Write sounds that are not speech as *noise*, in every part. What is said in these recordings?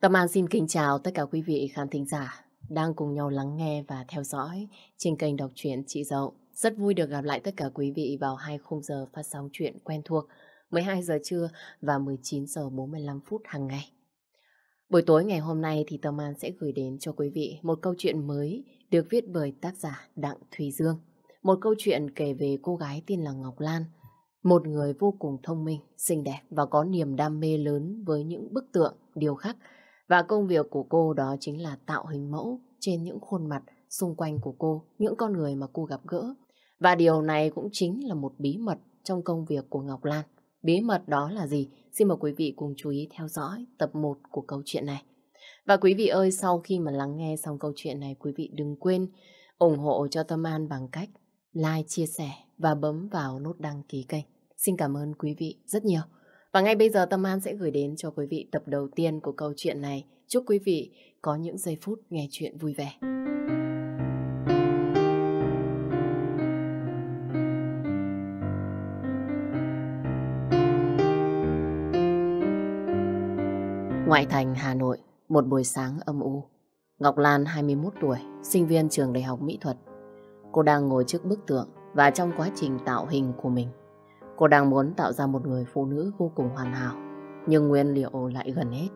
Tâm An xin kính chào tất cả quý vị khán thính giả đang cùng nhau lắng nghe và theo dõi trên kênh đọc truyện Chị Dậu. Rất vui được gặp lại tất cả quý vị vào hai khung giờ phát sóng chuyện quen thuộc 12 giờ trưa và 19 giờ 45 phút hàng ngày. Buổi tối ngày hôm nay thì Tâm An sẽ gửi đến cho quý vị một câu chuyện mới được viết bởi tác giả Đặng Thùy Dương. Một câu chuyện kể về cô gái tên là Ngọc Lan, một người vô cùng thông minh, xinh đẹp và có niềm đam mê lớn với những bức tượng, điều khắc. Và công việc của cô đó chính là tạo hình mẫu trên những khuôn mặt xung quanh của cô, những con người mà cô gặp gỡ. Và điều này cũng chính là một bí mật trong công việc của Ngọc Lan. Bí mật đó là gì? Xin mời quý vị cùng chú ý theo dõi tập 1 của câu chuyện này. Và quý vị ơi, sau khi mà lắng nghe xong câu chuyện này, quý vị đừng quên ủng hộ cho Tâm An bằng cách like, chia sẻ và bấm vào nút đăng ký kênh. Xin cảm ơn quý vị rất nhiều. Và ngay bây giờ Tâm An sẽ gửi đến cho quý vị tập đầu tiên của câu chuyện này. Chúc quý vị có những giây phút nghe chuyện vui vẻ. Ngoại thành Hà Nội, một buổi sáng âm u. Ngọc Lan 21 tuổi, sinh viên trường đại học mỹ thuật. Cô đang ngồi trước bức tượng và trong quá trình tạo hình của mình. Cô đang muốn tạo ra một người phụ nữ vô cùng hoàn hảo, nhưng nguyên liệu lại gần hết.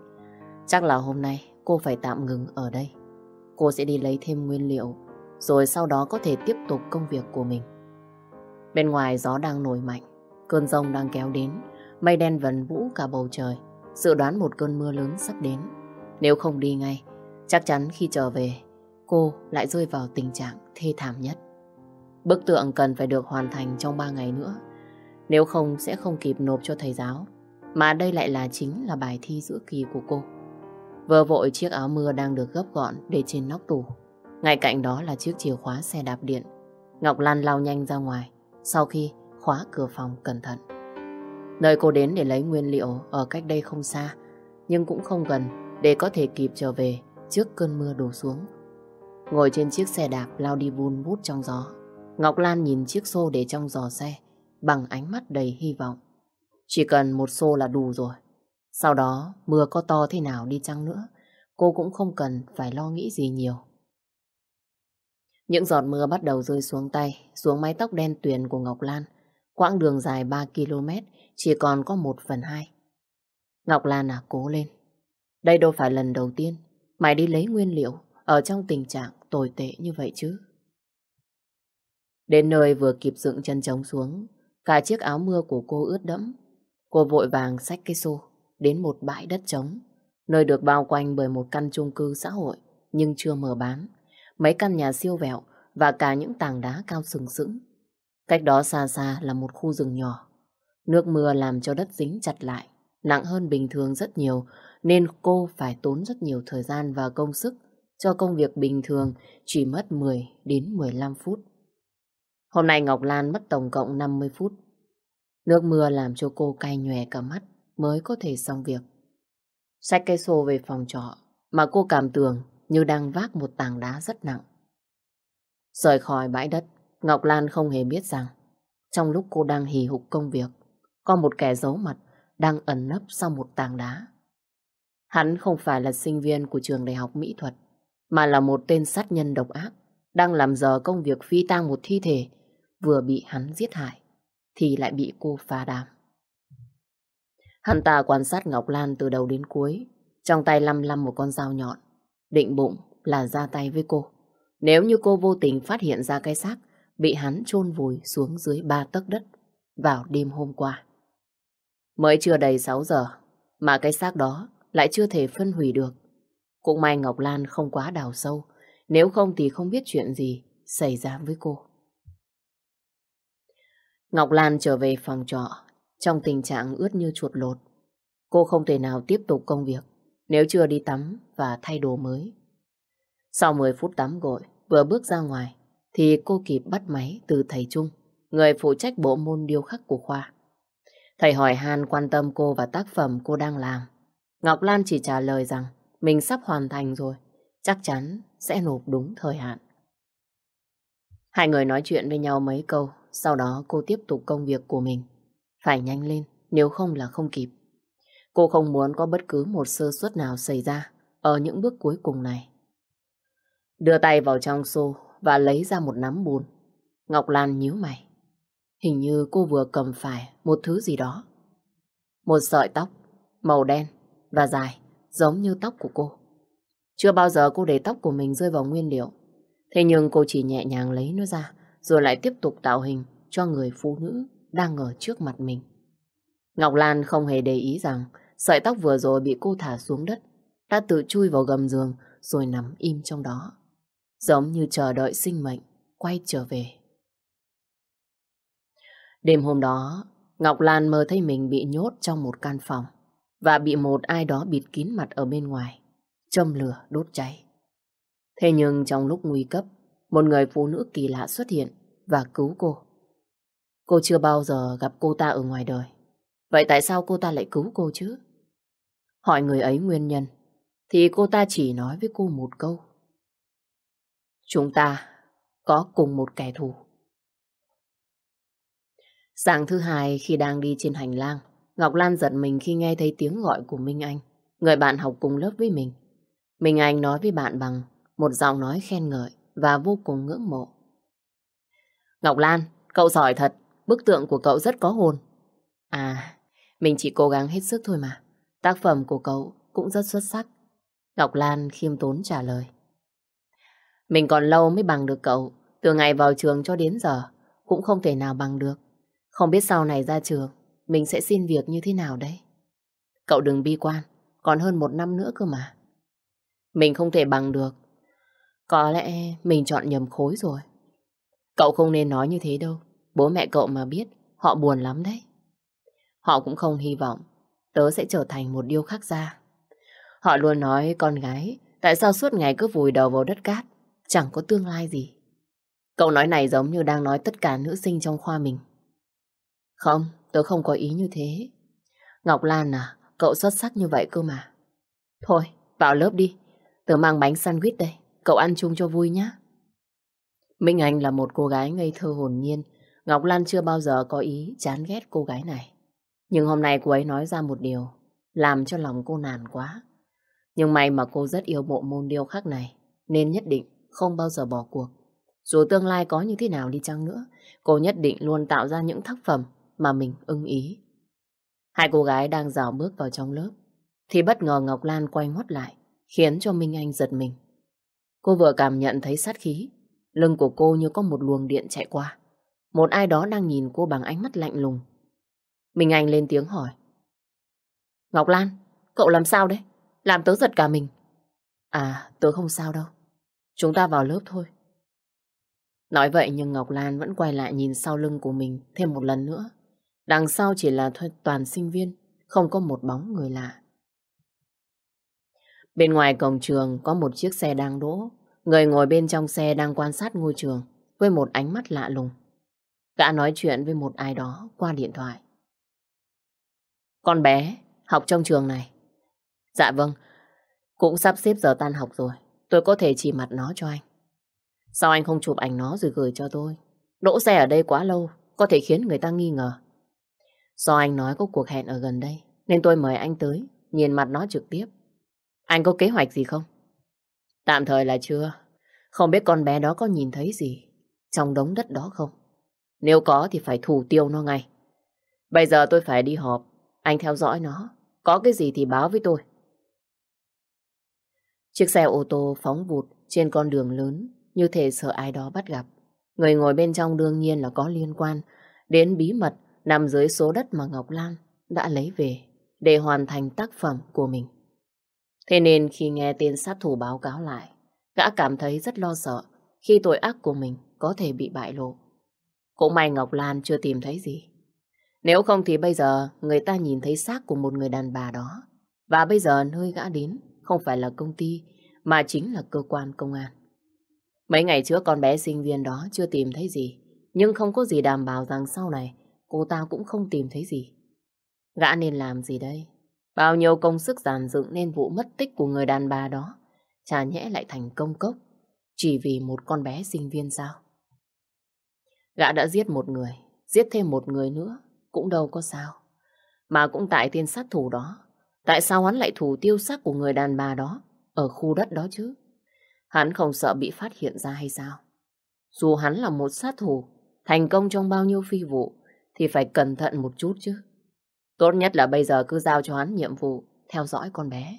Chắc là hôm nay cô phải tạm ngừng ở đây. Cô sẽ đi lấy thêm nguyên liệu, rồi sau đó có thể tiếp tục công việc của mình. Bên ngoài gió đang nổi mạnh, cơn rông đang kéo đến, mây đen vần vũ cả bầu trời, dự đoán một cơn mưa lớn sắp đến. Nếu không đi ngay, chắc chắn khi trở về, cô lại rơi vào tình trạng thê thảm nhất. Bức tượng cần phải được hoàn thành trong 3 ngày nữa. Nếu không sẽ không kịp nộp cho thầy giáo. Mà đây lại là chính là bài thi giữa kỳ của cô. Vừa vội chiếc áo mưa đang được gấp gọn để trên nóc tủ. Ngay cạnh đó là chiếc chìa khóa xe đạp điện. Ngọc Lan lao nhanh ra ngoài sau khi khóa cửa phòng cẩn thận. Nơi cô đến để lấy nguyên liệu ở cách đây không xa, nhưng cũng không gần để có thể kịp trở về trước cơn mưa đổ xuống. Ngồi trên chiếc xe đạp lao đi vun vút trong gió. Ngọc Lan nhìn chiếc xô để trong giò xe bằng ánh mắt đầy hy vọng. Chỉ cần một xô là đủ rồi. Sau đó, mưa có to thế nào đi chăng nữa, cô cũng không cần phải lo nghĩ gì nhiều. Những giọt mưa bắt đầu rơi xuống tay, xuống mái tóc đen tuyền của Ngọc Lan. Quãng đường dài 3 km chỉ còn có 1 phần 2. Ngọc Lan à, cố lên. Đây đâu phải lần đầu tiên mày đi lấy nguyên liệu ở trong tình trạng tồi tệ như vậy chứ. Đến nơi vừa kịp dựng chân trống xuống, cả chiếc áo mưa của cô ướt đẫm. Cô vội vàng xách cái xô đến một bãi đất trống, nơi được bao quanh bởi một căn chung cư xã hội nhưng chưa mở bán. Mấy căn nhà siêu vẹo và cả những tảng đá cao sừng sững. Cách đó xa xa là một khu rừng nhỏ. Nước mưa làm cho đất dính chặt lại, nặng hơn bình thường rất nhiều, nên cô phải tốn rất nhiều thời gian và công sức cho công việc bình thường chỉ mất 10 đến 15 phút. Hôm nay Ngọc Lan mất tổng cộng 50 phút. Nước mưa làm cho cô cay nhòe cả mắt mới có thể xong việc. Xách cây xô về phòng trọ mà cô cảm tưởng như đang vác một tảng đá rất nặng. Rời khỏi bãi đất, Ngọc Lan không hề biết rằng trong lúc cô đang hì hục công việc, có một kẻ giấu mặt đang ẩn nấp sau một tảng đá. Hắn không phải là sinh viên của trường đại học mỹ thuật, mà là một tên sát nhân độc ác, đang làm giờ công việc phi tang một thi thể vừa bị hắn giết hại, thì lại bị cô phá đám. Hắn ta quan sát Ngọc Lan từ đầu đến cuối, trong tay lăm lăm một con dao nhọn, định bụng là ra tay với cô. Nếu như cô vô tình phát hiện ra cái xác bị hắn chôn vùi xuống dưới ba tấc đất vào đêm hôm qua. Mới chưa đầy 6 giờ mà cái xác đó lại chưa thể phân hủy được. Cũng may Ngọc Lan không quá đào sâu, nếu không thì không biết chuyện gì xảy ra với cô. Ngọc Lan trở về phòng trọ trong tình trạng ướt như chuột lột. Cô không thể nào tiếp tục công việc nếu chưa đi tắm và thay đồ mới. Sau 10 phút tắm gội, vừa bước ra ngoài thì cô kịp bắt máy từ thầy Trung, người phụ trách bộ môn điêu khắc của khoa. Thầy hỏi han quan tâm cô và tác phẩm cô đang làm. Ngọc Lan chỉ trả lời rằng mình sắp hoàn thành rồi, chắc chắn sẽ nộp đúng thời hạn. Hai người nói chuyện với nhau mấy câu, sau đó cô tiếp tục công việc của mình. Phải nhanh lên, nếu không là không kịp. Cô không muốn có bất cứ một sơ suất nào xảy ra, ở những bước cuối cùng này. Đưa tay vào trong xô và lấy ra một nắm bùn. Ngọc Lan nhíu mày. Hình như cô vừa cầm phải một thứ gì đó. Một sợi tóc, màu đen và dài, giống như tóc của cô. Chưa bao giờ cô để tóc của mình rơi vào nguyên liệu. Thế nhưng cô chỉ nhẹ nhàng lấy nó ra, rồi lại tiếp tục tạo hình cho người phụ nữ đang ở trước mặt mình. Ngọc Lan không hề để ý rằng sợi tóc vừa rồi bị cô thả xuống đất, đã tự chui vào gầm giường rồi nằm im trong đó. Giống như chờ đợi sinh mệnh quay trở về. Đêm hôm đó, Ngọc Lan mơ thấy mình bị nhốt trong một căn phòng và bị một ai đó bịt kín mặt ở bên ngoài, châm lửa đốt cháy. Thế nhưng trong lúc nguy cấp, một người phụ nữ kỳ lạ xuất hiện và cứu cô. Cô chưa bao giờ gặp cô ta ở ngoài đời. Vậy tại sao cô ta lại cứu cô chứ? Hỏi người ấy nguyên nhân, thì cô ta chỉ nói với cô một câu. Chúng ta có cùng một kẻ thù. Sáng thứ hai khi đang đi trên hành lang, Ngọc Lan giật mình khi nghe thấy tiếng gọi của Minh Anh, người bạn học cùng lớp với mình. Minh Anh nói với bạn bằng một giọng nói khen ngợi và vô cùng ngưỡng mộ. Ngọc Lan, cậu giỏi thật, bức tượng của cậu rất có hồn. À, mình chỉ cố gắng hết sức thôi mà. Tác phẩm của cậu cũng rất xuất sắc. Ngọc Lan khiêm tốn trả lời. Mình còn lâu mới bằng được cậu. Từ ngày vào trường cho đến giờ, cũng không thể nào bằng được. Không biết sau này ra trường, mình sẽ xin việc như thế nào đấy. Cậu đừng bi quan, còn hơn một năm nữa cơ mà. Mình không thể bằng được. Có lẽ mình chọn nhầm khối rồi. Cậu không nên nói như thế đâu. Bố mẹ cậu mà biết, họ buồn lắm đấy. Họ cũng không hy vọng tớ sẽ trở thành một điêu khắc gia. Họ luôn nói con gái tại sao suốt ngày cứ vùi đầu vào đất cát, chẳng có tương lai gì. Cậu nói này giống như đang nói tất cả nữ sinh trong khoa mình. Không, tớ không có ý như thế. Ngọc Lan à, cậu xuất sắc như vậy cơ mà. Thôi, vào lớp đi. Tớ mang bánh sandwich đây, cậu ăn chung cho vui nhé. Minh Anh là một cô gái ngây thơ hồn nhiên. Ngọc Lan chưa bao giờ có ý chán ghét cô gái này. Nhưng hôm nay cô ấy nói ra một điều, làm cho lòng cô nản quá. Nhưng may mà cô rất yêu bộ môn điêu khắc này, nên nhất định không bao giờ bỏ cuộc. Dù tương lai có như thế nào đi chăng nữa, cô nhất định luôn tạo ra những tác phẩm mà mình ưng ý. Hai cô gái đang dào bước vào trong lớp, thì bất ngờ Ngọc Lan quay ngoắt lại, khiến cho Minh Anh giật mình. Cô vừa cảm nhận thấy sát khí, lưng của cô như có một luồng điện chạy qua. Một ai đó đang nhìn cô bằng ánh mắt lạnh lùng. Minh Anh lên tiếng hỏi. Ngọc Lan, cậu làm sao đấy? Làm tớ giật cả mình. À, tớ không sao đâu. Chúng ta vào lớp thôi. Nói vậy nhưng Ngọc Lan vẫn quay lại nhìn sau lưng của mình thêm một lần nữa. Đằng sau chỉ là toàn sinh viên, không có một bóng người lạ. Bên ngoài cổng trường có một chiếc xe đang đỗ. Người ngồi bên trong xe đang quan sát ngôi trường với một ánh mắt lạ lùng. Gã nói chuyện với một ai đó qua điện thoại. Con bé, học trong trường này. Dạ vâng, cũng sắp xếp giờ tan học rồi. Tôi có thể chỉ mặt nó cho anh. Sao anh không chụp ảnh nó rồi gửi cho tôi? Đỗ xe ở đây quá lâu, có thể khiến người ta nghi ngờ. Do anh nói có cuộc hẹn ở gần đây, nên tôi mời anh tới, nhìn mặt nó trực tiếp. Anh có kế hoạch gì không? Tạm thời là chưa. Không biết con bé đó có nhìn thấy gì trong đống đất đó không? Nếu có thì phải thủ tiêu nó ngay. Bây giờ tôi phải đi họp. Anh theo dõi nó. Có cái gì thì báo với tôi. Chiếc xe ô tô phóng vụt trên con đường lớn, như thể sợ ai đó bắt gặp. Người ngồi bên trong đương nhiên là có liên quan đến bí mật nằm dưới số đất mà Ngọc Lan đã lấy về để hoàn thành tác phẩm của mình. Thế nên khi nghe tên sát thủ báo cáo lại, gã cảm thấy rất lo sợ khi tội ác của mình có thể bị bại lộ. Cũng may Ngọc Lan chưa tìm thấy gì. Nếu không thì bây giờ người ta nhìn thấy xác của một người đàn bà đó. Và bây giờ nơi gã đến không phải là công ty mà chính là cơ quan công an. Mấy ngày trước con bé sinh viên đó chưa tìm thấy gì, nhưng không có gì đảm bảo rằng sau này cô ta cũng không tìm thấy gì. Gã nên làm gì đây? Bao nhiêu công sức giàn dựng nên vụ mất tích của người đàn bà đó, chả nhẽ lại thành công cốc, chỉ vì một con bé sinh viên sao? Gã đã giết một người, giết thêm một người nữa, cũng đâu có sao. Mà cũng tại tên sát thủ đó, tại sao hắn lại thủ tiêu xác của người đàn bà đó ở khu đất đó chứ. Hắn không sợ bị phát hiện ra hay sao? Dù hắn là một sát thủ, thành công trong bao nhiêu phi vụ, thì phải cẩn thận một chút chứ. Tốt nhất là bây giờ cứ giao cho hắn nhiệm vụ theo dõi con bé.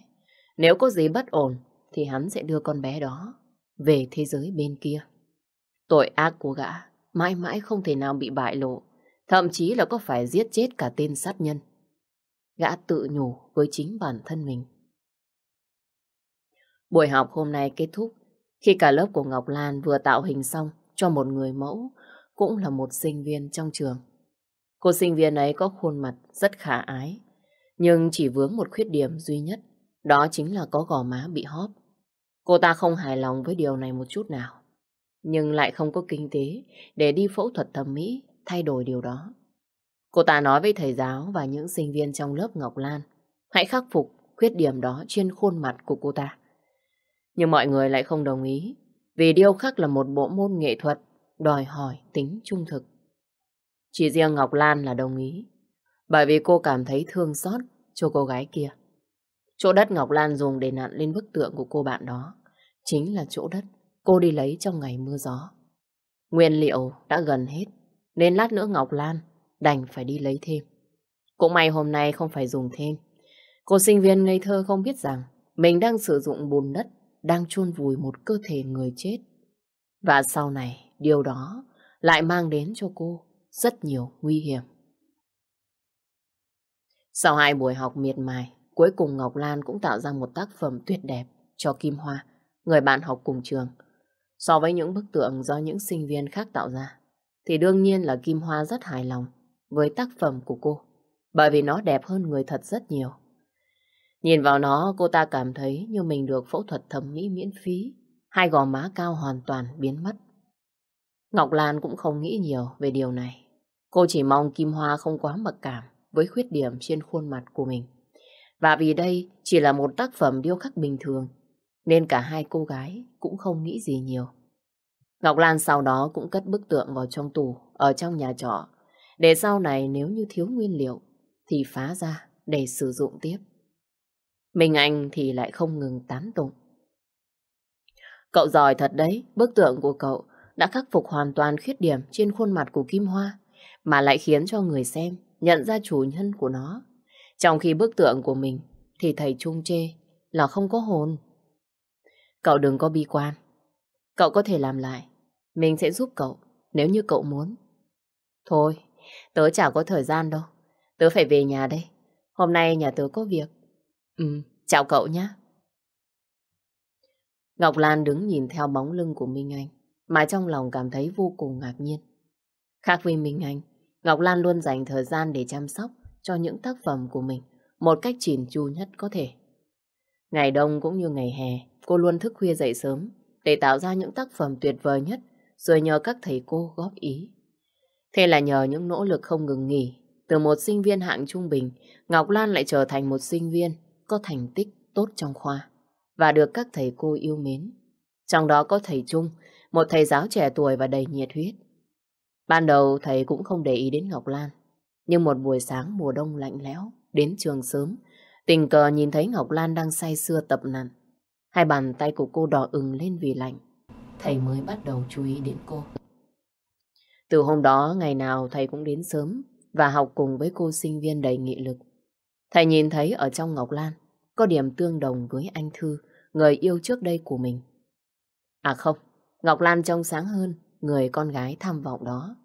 Nếu có gì bất ổn, thì hắn sẽ đưa con bé đó về thế giới bên kia. Tội ác của gã mãi mãi không thể nào bị bại lộ, thậm chí là có phải giết chết cả tên sát nhân. Gã tự nhủ với chính bản thân mình. Buổi học hôm nay kết thúc khi cả lớp của Ngọc Lan vừa tạo hình xong cho một người mẫu, cũng là một sinh viên trong trường. Cô sinh viên ấy có khuôn mặt rất khả ái, nhưng chỉ vướng một khuyết điểm duy nhất, đó chính là có gò má bị hóp. Cô ta không hài lòng với điều này một chút nào, nhưng lại không có kinh tế để đi phẫu thuật thẩm mỹ thay đổi điều đó. Cô ta nói với thầy giáo và những sinh viên trong lớp Ngọc Lan, hãy khắc phục khuyết điểm đó trên khuôn mặt của cô ta. Nhưng mọi người lại không đồng ý, vì điêu khắc là một bộ môn nghệ thuật, đòi hỏi tính trung thực. Chỉ riêng Ngọc Lan là đồng ý, bởi vì cô cảm thấy thương xót cho cô gái kia. Chỗ đất Ngọc Lan dùng để nặn lên bức tượng của cô bạn đó, chính là chỗ đất cô đi lấy trong ngày mưa gió. Nguyên liệu đã gần hết, nên lát nữa Ngọc Lan đành phải đi lấy thêm. Cũng may hôm nay không phải dùng thêm. Cô sinh viên ngây thơ không biết rằng mình đang sử dụng bùn đất đang chôn vùi một cơ thể người chết. Và sau này, điều đó lại mang đến cho cô rất nhiều nguy hiểm. Sau hai buổi học miệt mài, cuối cùng Ngọc Lan cũng tạo ra một tác phẩm tuyệt đẹp cho Kim Hoa, người bạn học cùng trường. So với những bức tượng do những sinh viên khác tạo ra, thì đương nhiên là Kim Hoa rất hài lòng với tác phẩm của cô, bởi vì nó đẹp hơn người thật rất nhiều. Nhìn vào nó, cô ta cảm thấy như mình được phẫu thuật thẩm mỹ miễn phí, hai gò má cao hoàn toàn biến mất. Ngọc Lan cũng không nghĩ nhiều về điều này. Cô chỉ mong Kim Hoa không quá mặc cảm với khuyết điểm trên khuôn mặt của mình. Và vì đây chỉ là một tác phẩm điêu khắc bình thường, nên cả hai cô gái cũng không nghĩ gì nhiều. Ngọc Lan sau đó cũng cất bức tượng vào trong tủ ở trong nhà trọ, để sau này nếu như thiếu nguyên liệu thì phá ra để sử dụng tiếp. Minh Anh thì lại không ngừng tán tụng. Cậu giỏi thật đấy, bức tượng của cậu đã khắc phục hoàn toàn khuyết điểm trên khuôn mặt của Kim Hoa, mà lại khiến cho người xem nhận ra chủ nhân của nó. Trong khi bức tượng của mình thì thầy Trung chê là không có hồn. Cậu đừng có bi quan. Cậu có thể làm lại. Mình sẽ giúp cậu nếu như cậu muốn. Thôi, tớ chả có thời gian đâu. Tớ phải về nhà đây. Hôm nay nhà tớ có việc. Ừ, chào cậu nhé. Ngọc Lan đứng nhìn theo bóng lưng của Minh Anh, mà trong lòng cảm thấy vô cùng ngạc nhiên. Khác với Minh Anh, Ngọc Lan luôn dành thời gian để chăm sóc cho những tác phẩm của mình một cách chỉn chu nhất có thể. Ngày đông cũng như ngày hè, cô luôn thức khuya dậy sớm để tạo ra những tác phẩm tuyệt vời nhất rồi nhờ các thầy cô góp ý. Thế là nhờ những nỗ lực không ngừng nghỉ, từ một sinh viên hạng trung bình, Ngọc Lan lại trở thành một sinh viên có thành tích tốt trong khoa và được các thầy cô yêu mến. Trong đó có thầy Trung, một thầy giáo trẻ tuổi và đầy nhiệt huyết. Ban đầu thầy cũng không để ý đến Ngọc Lan, nhưng một buổi sáng mùa đông lạnh lẽo, đến trường sớm, tình cờ nhìn thấy Ngọc Lan đang say sưa tập nặn. Hai bàn tay của cô đỏ ửng lên vì lạnh. Thầy mới bắt đầu chú ý đến cô. Từ hôm đó, ngày nào thầy cũng đến sớm và học cùng với cô sinh viên đầy nghị lực. Thầy nhìn thấy ở trong Ngọc Lan có điểm tương đồng với anh Thư, người yêu trước đây của mình. À không, Ngọc Lan trông sáng hơn người con gái tham vọng đó.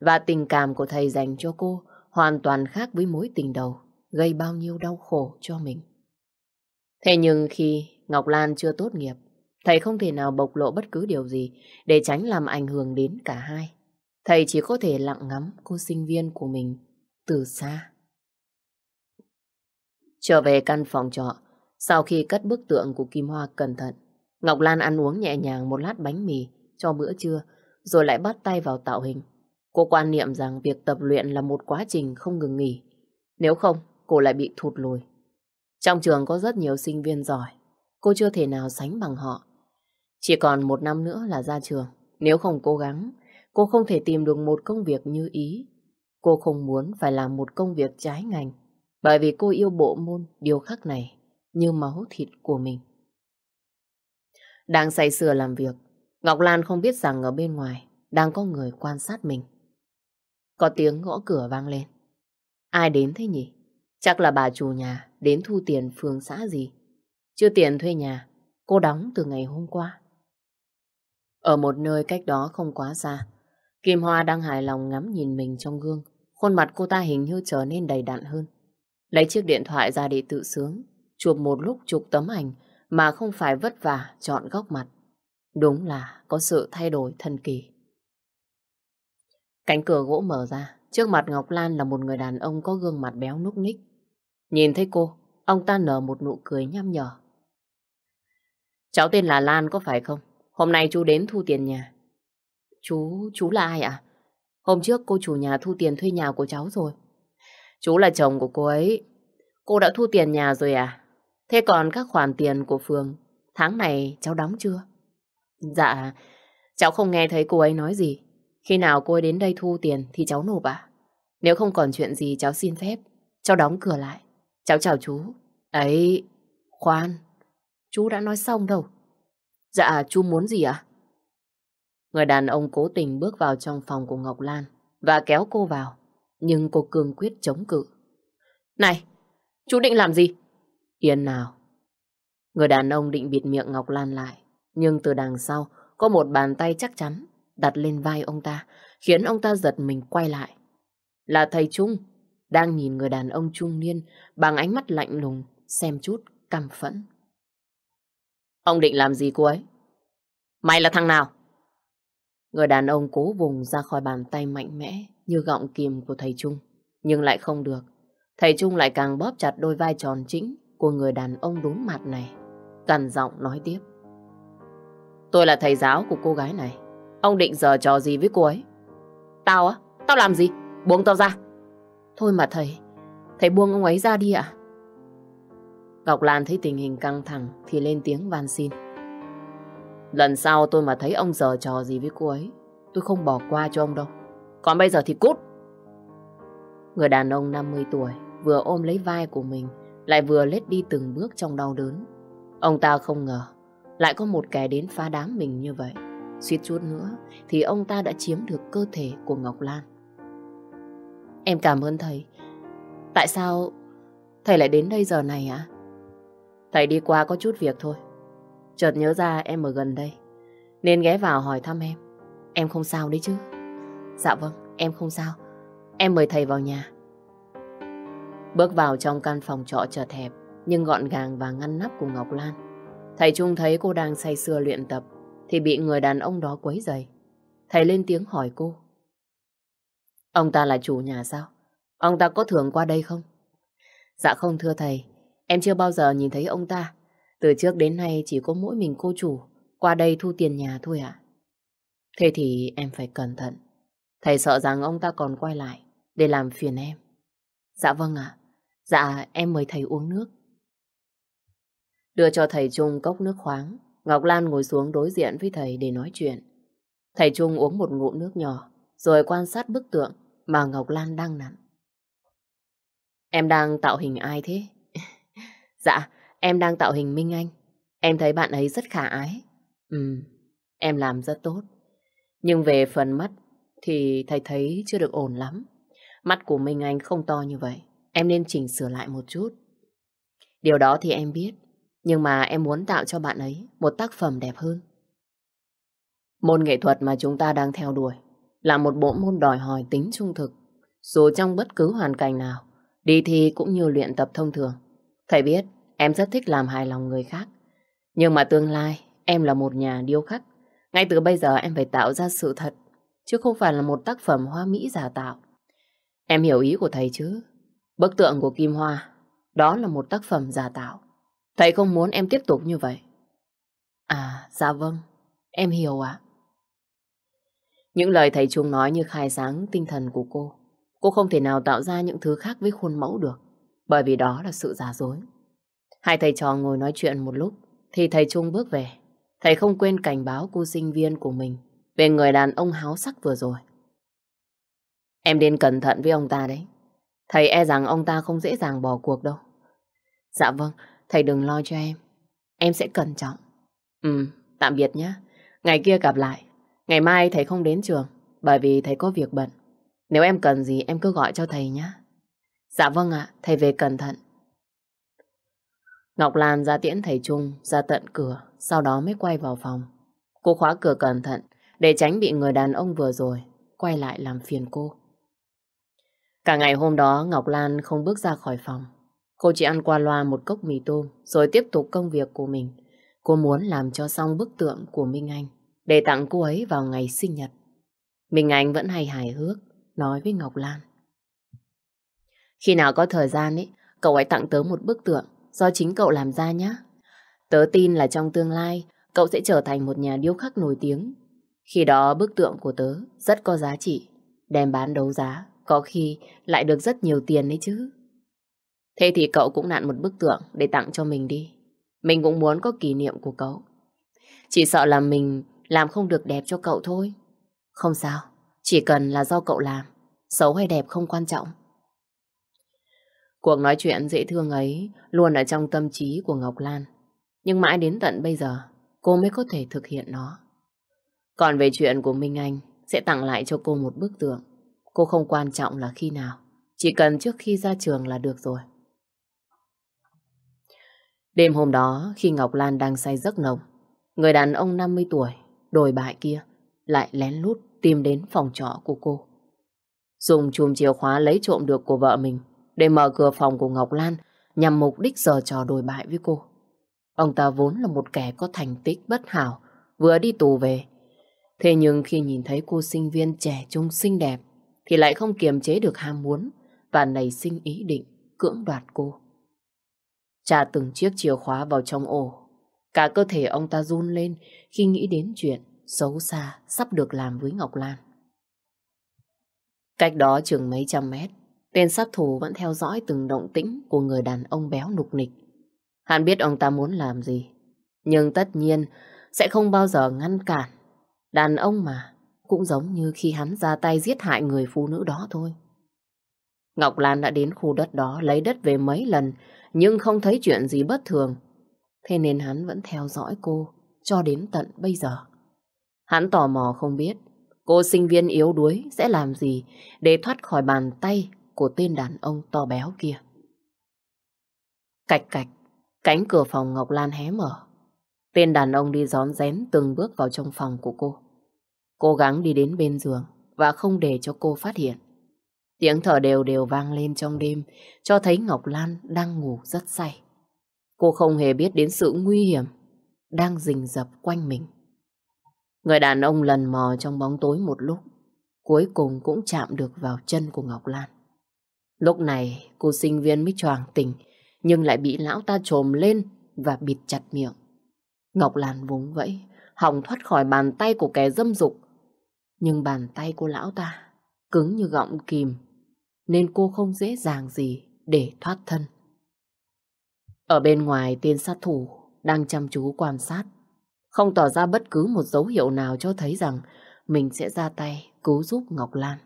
Và tình cảm của thầy dành cho cô hoàn toàn khác với mối tình đầu, gây bao nhiêu đau khổ cho mình. Thế nhưng khi Ngọc Lan chưa tốt nghiệp, thầy không thể nào bộc lộ bất cứ điều gì để tránh làm ảnh hưởng đến cả hai. Thầy chỉ có thể lặng ngắm cô sinh viên của mình từ xa. Trở về căn phòng trọ, sau khi cất bức tượng của Kim Hoa cẩn thận, Ngọc Lan ăn uống nhẹ nhàng một lát bánh mì cho bữa trưa, rồi lại bắt tay vào tạo hình. Cô quan niệm rằng việc tập luyện là một quá trình không ngừng nghỉ. Nếu không, cô lại bị thụt lùi. Trong trường có rất nhiều sinh viên giỏi, cô chưa thể nào sánh bằng họ. Chỉ còn một năm nữa là ra trường. Nếu không cố gắng, cô không thể tìm được một công việc như ý. Cô không muốn phải làm một công việc trái ngành bởi vì cô yêu bộ môn điều khắc này như máu thịt của mình. Đang say sưa làm việc, Ngọc Lan không biết rằng ở bên ngoài đang có người quan sát mình. Có tiếng gõ cửa vang lên. Ai đến thế nhỉ? Chắc là bà chủ nhà đến thu tiền phường xã gì. Chưa tiền thuê nhà, cô đóng từ ngày hôm qua. Ở một nơi cách đó không quá xa, Kim Hoa đang hài lòng ngắm nhìn mình trong gương. Khuôn mặt cô ta hình như trở nên đầy đặn hơn. Lấy chiếc điện thoại ra để tự sướng, chụp một lúc chụp tấm ảnh mà không phải vất vả chọn góc mặt. Đúng là có sự thay đổi thần kỳ. Cánh cửa gỗ mở ra, trước mặt Ngọc Lan là một người đàn ông có gương mặt béo núc ních. Nhìn thấy cô, ông ta nở một nụ cười nhăm nhở. Cháu tên là Lan có phải không? Hôm nay chú đến thu tiền nhà. Chú, chú là ai ạ? Hôm trước cô chủ nhà thu tiền thuê nhà của cháu rồi. Chú là chồng của cô ấy. Cô đã thu tiền nhà rồi à? Thế còn các khoản tiền của Phương, tháng này cháu đóng chưa? Dạ, cháu không nghe thấy cô ấy nói gì. Khi nào cô ấy đến đây thu tiền thì cháu nộp à? Nếu không còn chuyện gì cháu xin phép, cháu đóng cửa lại. Cháu chào chú. Ấy, khoan, chú đã nói xong đâu. Dạ, chú muốn gì ạ? Người đàn ông cố tình bước vào trong phòng của Ngọc Lan và kéo cô vào. Nhưng cô cương quyết chống cự. Này, chú định làm gì? Yên nào. Người đàn ông định bịt miệng Ngọc Lan lại. Nhưng từ đằng sau có một bàn tay chắc chắn đặt lên vai ông ta, khiến ông ta giật mình quay lại. Là thầy Trung, đang nhìn người đàn ông trung niên bằng ánh mắt lạnh lùng, xem chút căm phẫn. Ông định làm gì cô ấy? Mày là thằng nào? Người đàn ông cố vùng ra khỏi bàn tay mạnh mẽ như gọng kìm của thầy Trung. Nhưng lại không được. Thầy Trung lại càng bóp chặt đôi vai tròn chính của người đàn ông đúng mặt này. Cằn giọng nói tiếp. Tôi là thầy giáo của cô gái này. Ông định giờ trò gì với cô ấy? Tao á? Tao làm gì? Buông tao ra. Thôi mà thầy, thầy buông ông ấy ra đi ạ. Ngọc Lan thấy tình hình căng thẳng thì lên tiếng van xin. Lần sau tôi mà thấy ông giờ trò gì với cô ấy, tôi không bỏ qua cho ông đâu. Còn bây giờ thì cút. Người đàn ông 50 tuổi vừa ôm lấy vai của mình, lại vừa lết đi từng bước trong đau đớn. Ông ta không ngờ, lại có một kẻ đến phá đám mình như vậy. Suýt chút nữa thì ông ta đã chiếm được cơ thể của Ngọc Lan. Em cảm ơn thầy. Tại sao thầy lại đến đây giờ này ạ? Thầy đi qua có chút việc thôi. Chợt nhớ ra em ở gần đây. Nên ghé vào hỏi thăm em. Em không sao đấy chứ? Dạ vâng, em không sao. Em mời thầy vào nhà. Bước vào trong căn phòng trọ chợt hẹp, nhưng gọn gàng và ngăn nắp của Ngọc Lan. Thầy Trung thấy cô đang say sưa luyện tập, thì bị người đàn ông đó quấy rầy. Thầy lên tiếng hỏi cô. Ông ta là chủ nhà sao? Ông ta có thường qua đây không? Dạ không thưa thầy, em chưa bao giờ nhìn thấy ông ta. Từ trước đến nay chỉ có mỗi mình cô chủ qua đây thu tiền nhà thôi ạ. Thế thì em phải cẩn thận. Thầy sợ rằng ông ta còn quay lại để làm phiền em. Dạ vâng ạ. Dạ em mời thầy uống nước. Đưa cho thầy Trung cốc nước khoáng. Ngọc Lan ngồi xuống đối diện với thầy để nói chuyện. Thầy Trung uống một ngụm nước nhỏ rồi quan sát bức tượng mà Ngọc Lan đang nặn. Em đang tạo hình ai thế? *laughs* dạ, em đang tạo hình Minh Anh. Em thấy bạn ấy rất khả ái. Ừ, em làm rất tốt. Nhưng về phần mắt thì thầy thấy chưa được ổn lắm. Mắt của Minh Anh không to như vậy. Em nên chỉnh sửa lại một chút. Điều đó thì em biết. Nhưng mà em muốn tạo cho bạn ấy một tác phẩm đẹp hơn. Môn nghệ thuật mà chúng ta đang theo đuổi là một bộ môn đòi hỏi tính trung thực. Dù trong bất cứ hoàn cảnh nào, đi thi cũng như luyện tập thông thường. Thầy biết em rất thích làm hài lòng người khác. Nhưng mà tương lai em là một nhà điêu khắc. Ngay từ bây giờ em phải tạo ra sự thật, chứ không phải là một tác phẩm hoa mỹ giả tạo. Em hiểu ý của thầy chứ? Bức tượng của Kim Hoa, đó là một tác phẩm giả tạo. Thầy không muốn em tiếp tục như vậy. À, dạ vâng, em hiểu ạ. Những lời thầy Trung nói như khai sáng tinh thần của cô. Cô không thể nào tạo ra những thứ khác với khuôn mẫu được, bởi vì đó là sự giả dối. Hai thầy trò ngồi nói chuyện một lúc, thì thầy Trung bước về. Thầy không quên cảnh báo cô sinh viên của mình về người đàn ông háo sắc vừa rồi. Em nên cẩn thận với ông ta đấy. Thầy e rằng ông ta không dễ dàng bỏ cuộc đâu. Dạ vâng, thầy đừng lo cho em. Em sẽ cẩn trọng. Ừ, tạm biệt nhé. Ngày kia gặp lại. Ngày mai thầy không đến trường, bởi vì thầy có việc bận. Nếu em cần gì em cứ gọi cho thầy nhé. Dạ vâng ạ, thầy về cẩn thận. Ngọc Lan ra tiễn thầy Trung ra tận cửa, sau đó mới quay vào phòng. Cô khóa cửa cẩn thận, để tránh bị người đàn ông vừa rồi quay lại làm phiền cô. Cả ngày hôm đó Ngọc Lan không bước ra khỏi phòng. Cô chỉ ăn qua loa một cốc mì tôm rồi tiếp tục công việc của mình. Cô muốn làm cho xong bức tượng của Minh Anh để tặng cô ấy vào ngày sinh nhật. Minh Anh vẫn hay hài hước nói với Ngọc Lan. Khi nào có thời gian ấy, cậu hãy tặng tớ một bức tượng do chính cậu làm ra nhé. Tớ tin là trong tương lai cậu sẽ trở thành một nhà điêu khắc nổi tiếng. Khi đó bức tượng của tớ rất có giá trị, đem bán đấu giá, có khi lại được rất nhiều tiền đấy chứ. Thế thì cậu cũng nặn một bức tượng để tặng cho mình đi. Mình cũng muốn có kỷ niệm của cậu. Chỉ sợ là mình làm không được đẹp cho cậu thôi. Không sao, chỉ cần là do cậu làm, xấu hay đẹp không quan trọng. Cuộc nói chuyện dễ thương ấy luôn ở trong tâm trí của Ngọc Lan. Nhưng mãi đến tận bây giờ, cô mới có thể thực hiện nó. Còn về chuyện của Minh Anh, sẽ tặng lại cho cô một bức tượng. Cô không quan trọng là khi nào, chỉ cần trước khi ra trường là được rồi. Đêm hôm đó, khi Ngọc Lan đang say giấc nồng, người đàn ông 50 tuổi, đồi bại kia, lại lén lút tìm đến phòng trọ của cô. Dùng chùm chìa khóa lấy trộm được của vợ mình để mở cửa phòng của Ngọc Lan nhằm mục đích giờ trò đồi bại với cô. Ông ta vốn là một kẻ có thành tích bất hảo, vừa đi tù về. Thế nhưng khi nhìn thấy cô sinh viên trẻ trung xinh đẹp, thì lại không kiềm chế được ham muốn và nảy sinh ý định cưỡng đoạt cô. Trả từng chiếc chìa khóa vào trong ổ. Cả cơ thể ông ta run lên khi nghĩ đến chuyện xấu xa sắp được làm với Ngọc Lan. Cách đó chừng mấy trăm mét, tên sát thủ vẫn theo dõi từng động tĩnh của người đàn ông béo nục nịch. Hắn biết ông ta muốn làm gì, nhưng tất nhiên sẽ không bao giờ ngăn cản. Đàn ông mà, cũng giống như khi hắn ra tay giết hại người phụ nữ đó thôi. Ngọc Lan đã đến khu đất đó lấy đất về mấy lần, nhưng không thấy chuyện gì bất thường. Thế nên hắn vẫn theo dõi cô cho đến tận bây giờ. Hắn tò mò không biết cô sinh viên yếu đuối sẽ làm gì để thoát khỏi bàn tay của tên đàn ông to béo kia. Cạch cạch, cánh cửa phòng Ngọc Lan hé mở. Tên đàn ông đi gión rén từng bước vào trong phòng của cô. Cố gắng đi đến bên giường và không để cho cô phát hiện. Tiếng thở đều đều vang lên trong đêm cho thấy Ngọc Lan đang ngủ rất say. Cô không hề biết đến sự nguy hiểm đang rình rập quanh mình. Người đàn ông lần mò trong bóng tối một lúc, cuối cùng cũng chạm được vào chân của Ngọc Lan. Lúc này cô sinh viên mới choàng tỉnh, nhưng lại bị lão ta trồm lên và bịt chặt miệng. Ngọc Lan vúng vẫy, hỏng thoát khỏi bàn tay của kẻ dâm dục. Nhưng bàn tay của lão ta cứng như gọng kìm, nên cô không dễ dàng gì để thoát thân. Ở bên ngoài tên sát thủ đang chăm chú quan sát, không tỏ ra bất cứ một dấu hiệu nào cho thấy rằng mình sẽ ra tay cứu giúp Ngọc Lan.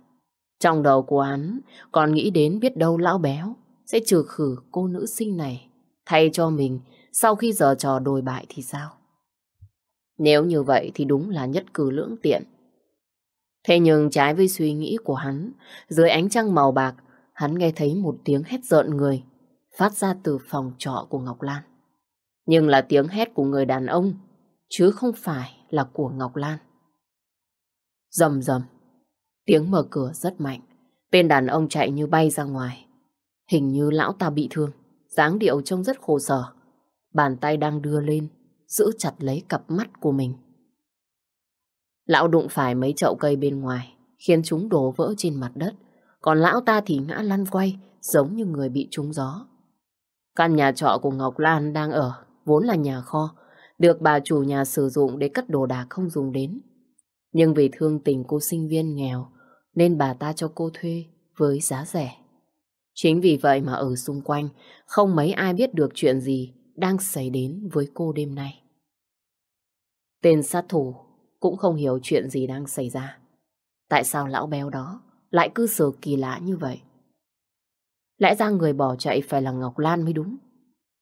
Trong đầu của hắn còn nghĩ đến biết đâu lão béo sẽ trừ khử cô nữ sinh này thay cho mình sau khi giờ trò đồi bại thì sao? Nếu như vậy thì đúng là nhất cử lưỡng tiện. Thế nhưng trái với suy nghĩ của hắn, dưới ánh trăng màu bạc, hắn nghe thấy một tiếng hét rợn người phát ra từ phòng trọ của Ngọc Lan. Nhưng là tiếng hét của người đàn ông, chứ không phải là của Ngọc Lan. Rầm rầm, tiếng mở cửa rất mạnh, tên đàn ông chạy như bay ra ngoài. Hình như lão ta bị thương, dáng điệu trông rất khổ sở. Bàn tay đang đưa lên, giữ chặt lấy cặp mắt của mình. Lão đụng phải mấy chậu cây bên ngoài, khiến chúng đổ vỡ trên mặt đất. Còn lão ta thì ngã lăn quay, giống như người bị trúng gió. Căn nhà trọ của Ngọc Lan đang ở, vốn là nhà kho, được bà chủ nhà sử dụng để cất đồ đạc không dùng đến. Nhưng vì thương tình cô sinh viên nghèo, nên bà ta cho cô thuê với giá rẻ. Chính vì vậy mà ở xung quanh, không mấy ai biết được chuyện gì đang xảy đến với cô đêm nay. Tên sát thủ cũng không hiểu chuyện gì đang xảy ra. Tại sao lão béo đó lại cư xử kỳ lạ như vậy? Lẽ ra người bỏ chạy phải là Ngọc Lan mới đúng.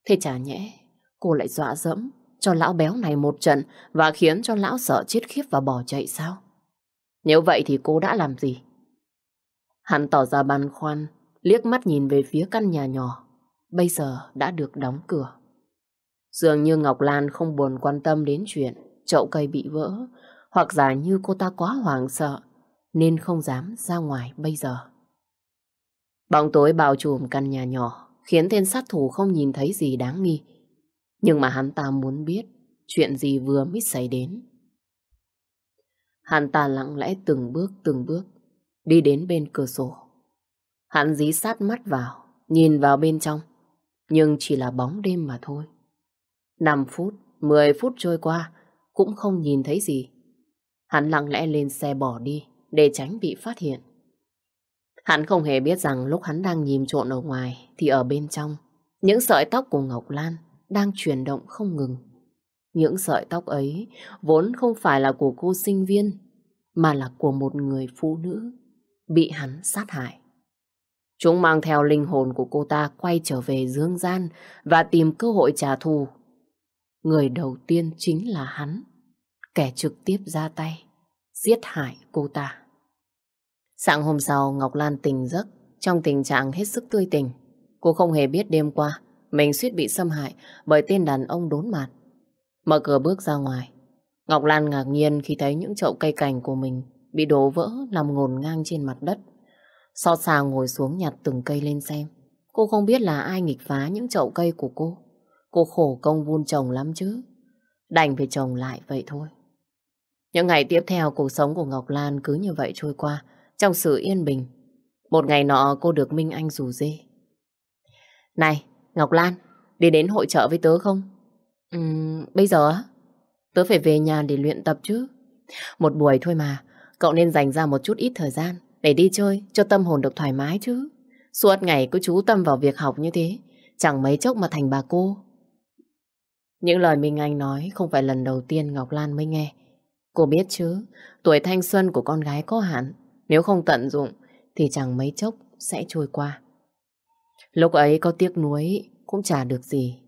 Thế chả nhẽ cô lại dọa dẫm cho lão béo này một trận và khiến cho lão sợ chết khiếp và bỏ chạy sao? Nếu vậy thì cô đã làm gì? Hắn tỏ ra băn khoăn, liếc mắt nhìn về phía căn nhà nhỏ, bây giờ đã được đóng cửa. Dường như Ngọc Lan không buồn quan tâm đến chuyện chậu cây bị vỡ, hoặc giả như cô ta quá hoảng sợ, nên không dám ra ngoài bây giờ. Bóng tối bao trùm căn nhà nhỏ, khiến tên sát thủ không nhìn thấy gì đáng nghi. Nhưng mà hắn ta muốn biết chuyện gì vừa mới xảy đến. Hắn ta lặng lẽ từng bước từng bước đi đến bên cửa sổ. Hắn dí sát mắt vào, nhìn vào bên trong, nhưng chỉ là bóng đêm mà thôi. 5 phút, 10 phút trôi qua, cũng không nhìn thấy gì. Hắn lặng lẽ lên xe bỏ đi, để tránh bị phát hiện. Hắn không hề biết rằng lúc hắn đang nhìn trộn ở ngoài, thì ở bên trong, những sợi tóc của Ngọc Lan đang chuyển động không ngừng. Những sợi tóc ấy vốn không phải là của cô sinh viên, mà là của một người phụ nữ bị hắn sát hại. Chúng mang theo linh hồn của cô ta quay trở về dương gian và tìm cơ hội trả thù. Người đầu tiên chính là hắn, kẻ trực tiếp ra tay, giết hại cô ta. Sáng hôm sau, Ngọc Lan tỉnh giấc trong tình trạng hết sức tươi tỉnh. Cô không hề biết đêm qua mình suýt bị xâm hại bởi tên đàn ông đốn mặt. Mở cửa bước ra ngoài, Ngọc Lan ngạc nhiên khi thấy những chậu cây cảnh của mình bị đổ vỡ nằm ngổn ngang trên mặt đất. Xót xa ngồi xuống nhặt từng cây lên xem. Cô không biết là ai nghịch phá những chậu cây của cô. Cô khổ công vun trồng lắm chứ. Đành phải trồng lại vậy thôi. Những ngày tiếp theo cuộc sống của Ngọc Lan cứ như vậy trôi qua trong sự yên bình. Một ngày nọ cô được Minh Anh rủ dê. Này, Ngọc Lan, đi đến hội trợ với tớ không? Uhm, bây giờ á? Tớ phải về nhà để luyện tập chứ. Một buổi thôi mà, cậu nên dành ra một chút ít thời gian để đi chơi cho tâm hồn được thoải mái chứ. Suốt ngày cứ chú tâm vào việc học như thế, chẳng mấy chốc mà thành bà cô. Những lời Minh Anh nói không phải lần đầu tiên Ngọc Lan mới nghe. Cô biết chứ, tuổi thanh xuân của con gái có hạn, nếu không tận dụng thì chẳng mấy chốc sẽ trôi qua. Lúc ấy có tiếc nuối cũng chả được gì.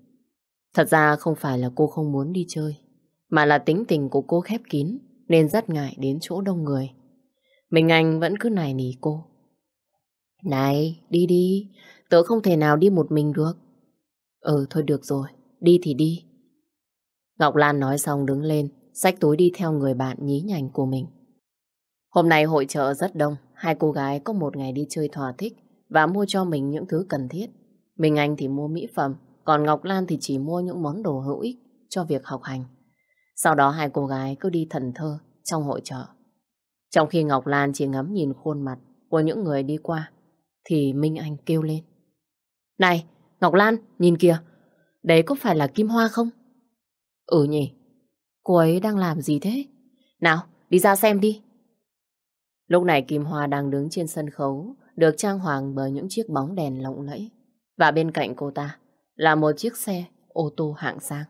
Thật ra không phải là cô không muốn đi chơi, mà là tính tình của cô khép kín nên rất ngại đến chỗ đông người. Mình Anh vẫn cứ nài nỉ cô. Này, đi đi, tớ không thể nào đi một mình được. Ừ, thôi được rồi, đi thì đi. Ngọc Lan nói xong đứng lên, xách túi đi theo người bạn nhí nhảnh của mình. Hôm nay hội chợ rất đông, hai cô gái có một ngày đi chơi thỏa thích và mua cho mình những thứ cần thiết. Mình Anh thì mua mỹ phẩm, còn Ngọc Lan thì chỉ mua những món đồ hữu ích cho việc học hành. Sau đó hai cô gái cứ đi thần thơ trong hội chợ. Trong khi Ngọc Lan chỉ ngắm nhìn khuôn mặt của những người đi qua, thì Minh Anh kêu lên. Này, Ngọc Lan, nhìn kìa, đấy có phải là Kim Hoa không? Ừ nhỉ, cô ấy đang làm gì thế? Nào, đi ra xem đi. Lúc này Kim Hoa đang đứng trên sân khấu, được trang hoàng bởi những chiếc bóng đèn lộng lẫy. Và bên cạnh cô ta là một chiếc xe ô tô hạng sang.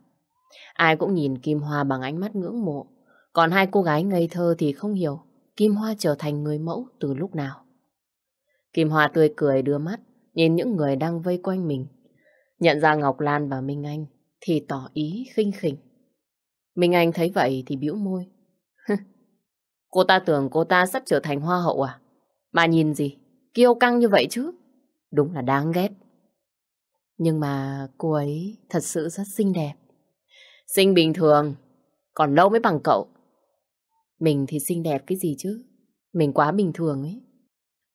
Ai cũng nhìn Kim Hoa bằng ánh mắt ngưỡng mộ. Còn hai cô gái ngây thơ thì không hiểu Kim Hoa trở thành người mẫu từ lúc nào. Kim Hoa tươi cười đưa mắt, nhìn những người đang vây quanh mình. Nhận ra Ngọc Lan và Minh Anh thì tỏ ý khinh khỉnh. Minh Anh thấy vậy thì bĩu môi. *laughs* cô ta tưởng cô ta sắp trở thành hoa hậu à? Mà nhìn gì, kiêu căng như vậy chứ. Đúng là đáng ghét. Nhưng mà cô ấy thật sự rất xinh đẹp. Xinh bình thường, còn lâu mới bằng cậu. Mình thì xinh đẹp cái gì chứ? Mình quá bình thường ấy.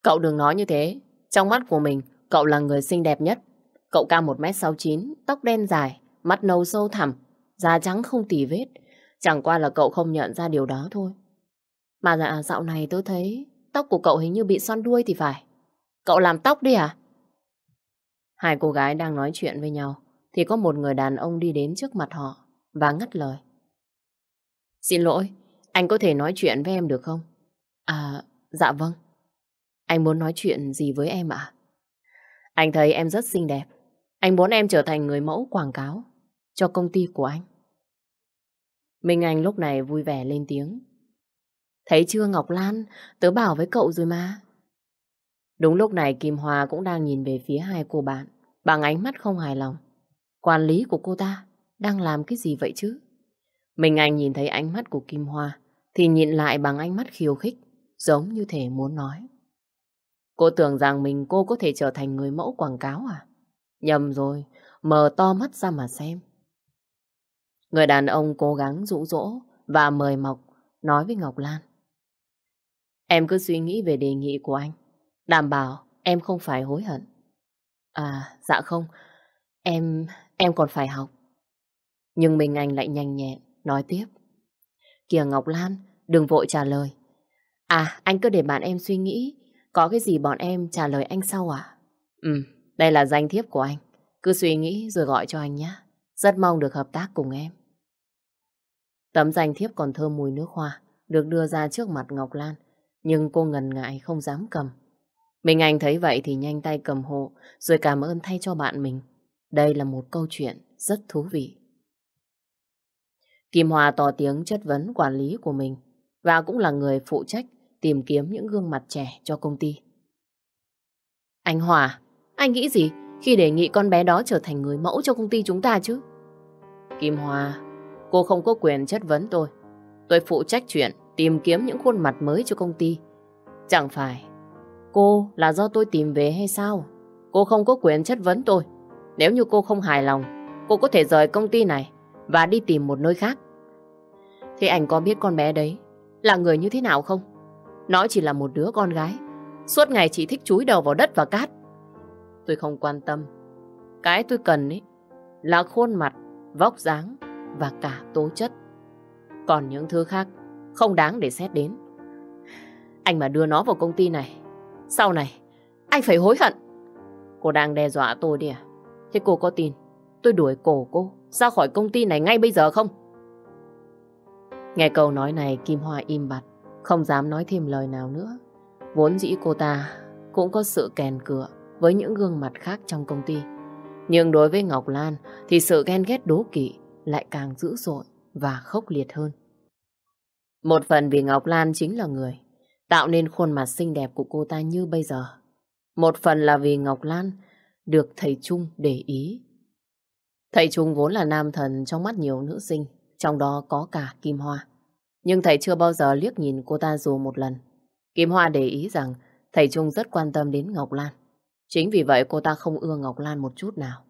Cậu đừng nói như thế. Trong mắt của mình, cậu là người xinh đẹp nhất. Cậu cao 1m69, tóc đen dài, mắt nâu sâu thẳm, da trắng không tì vết. Chẳng qua là cậu không nhận ra điều đó thôi. Mà dạ, dạo này tôi thấy tóc của cậu hình như bị xoăn đuôi thì phải. Cậu làm tóc đi à? Hai cô gái đang nói chuyện với nhau thì có một người đàn ông đi đến trước mặt họ và ngắt lời. Xin lỗi, anh có thể nói chuyện với em được không? À, dạ vâng. Anh muốn nói chuyện gì với em ạ? Anh thấy em rất xinh đẹp. Anh muốn em trở thành người mẫu quảng cáo cho công ty của anh. Minh Anh lúc này vui vẻ lên tiếng. Thấy chưa Ngọc Lan, tớ bảo với cậu rồi mà. Đúng lúc này Kim Hoa cũng đang nhìn về phía hai cô bạn bằng ánh mắt không hài lòng. Quản lý của cô ta đang làm cái gì vậy chứ? Mình Anh nhìn thấy ánh mắt của Kim Hoa thì nhìn lại bằng ánh mắt khiêu khích, giống như thể muốn nói. Cô tưởng rằng mình cô có thể trở thành người mẫu quảng cáo à? Nhầm rồi, mở to mắt ra mà xem. Người đàn ông cố gắng dụ dỗ và mời mọc nói với Ngọc Lan. Em cứ suy nghĩ về đề nghị của anh. Đảm bảo em không phải hối hận. À, dạ không. Em, em còn phải học. Nhưng mình anh lại nhanh nhẹn, nói tiếp. Kìa Ngọc Lan, đừng vội trả lời. À, anh cứ để bạn em suy nghĩ. Có cái gì bọn em trả lời anh sau à? Ừ, đây là danh thiếp của anh. Cứ suy nghĩ rồi gọi cho anh nhé. Rất mong được hợp tác cùng em. Tấm danh thiếp còn thơm mùi nước hoa, được đưa ra trước mặt Ngọc Lan, nhưng cô ngần ngại không dám cầm. Mình Anh thấy vậy thì nhanh tay cầm hộ, rồi cảm ơn thay cho bạn mình. Đây là một câu chuyện rất thú vị. Kim Hòa tỏ tiếng chất vấn quản lý của mình và cũng là người phụ trách tìm kiếm những gương mặt trẻ cho công ty. Anh Hòa, anh nghĩ gì khi đề nghị con bé đó trở thành người mẫu cho công ty chúng ta chứ? Kim Hòa, cô không có quyền chất vấn tôi. Tôi phụ trách chuyện tìm kiếm những khuôn mặt mới cho công ty. Chẳng phải cô là do tôi tìm về hay sao? Cô không có quyền chất vấn tôi. Nếu như cô không hài lòng, cô có thể rời công ty này và đi tìm một nơi khác. Thế anh có biết con bé đấy là người như thế nào không? Nó chỉ là một đứa con gái, suốt ngày chỉ thích chúi đầu vào đất và cát. Tôi không quan tâm. Cái tôi cần ấy là khuôn mặt, vóc dáng và cả tố chất. Còn những thứ khác không đáng để xét đến. Anh mà đưa nó vào công ty này, sau này anh phải hối hận. Cô đang đe dọa tôi đi à? Thế cô có tin tôi đuổi cổ cô ra khỏi công ty này ngay bây giờ không? Nghe câu nói này Kim Hoa im bặt, không dám nói thêm lời nào nữa. Vốn dĩ cô ta cũng có sự kèn cửa với những gương mặt khác trong công ty. Nhưng đối với Ngọc Lan thì sự ghen ghét đố kỵ lại càng dữ dội và khốc liệt hơn. Một phần vì Ngọc Lan chính là người tạo nên khuôn mặt xinh đẹp của cô ta như bây giờ. Một phần là vì Ngọc Lan được thầy Trung để ý. Thầy Trung vốn là nam thần trong mắt nhiều nữ sinh, trong đó có cả Kim Hoa. Nhưng thầy chưa bao giờ liếc nhìn cô ta dù một lần. Kim Hoa để ý rằng thầy Trung rất quan tâm đến Ngọc Lan. Chính vì vậy cô ta không ưa Ngọc Lan một chút nào.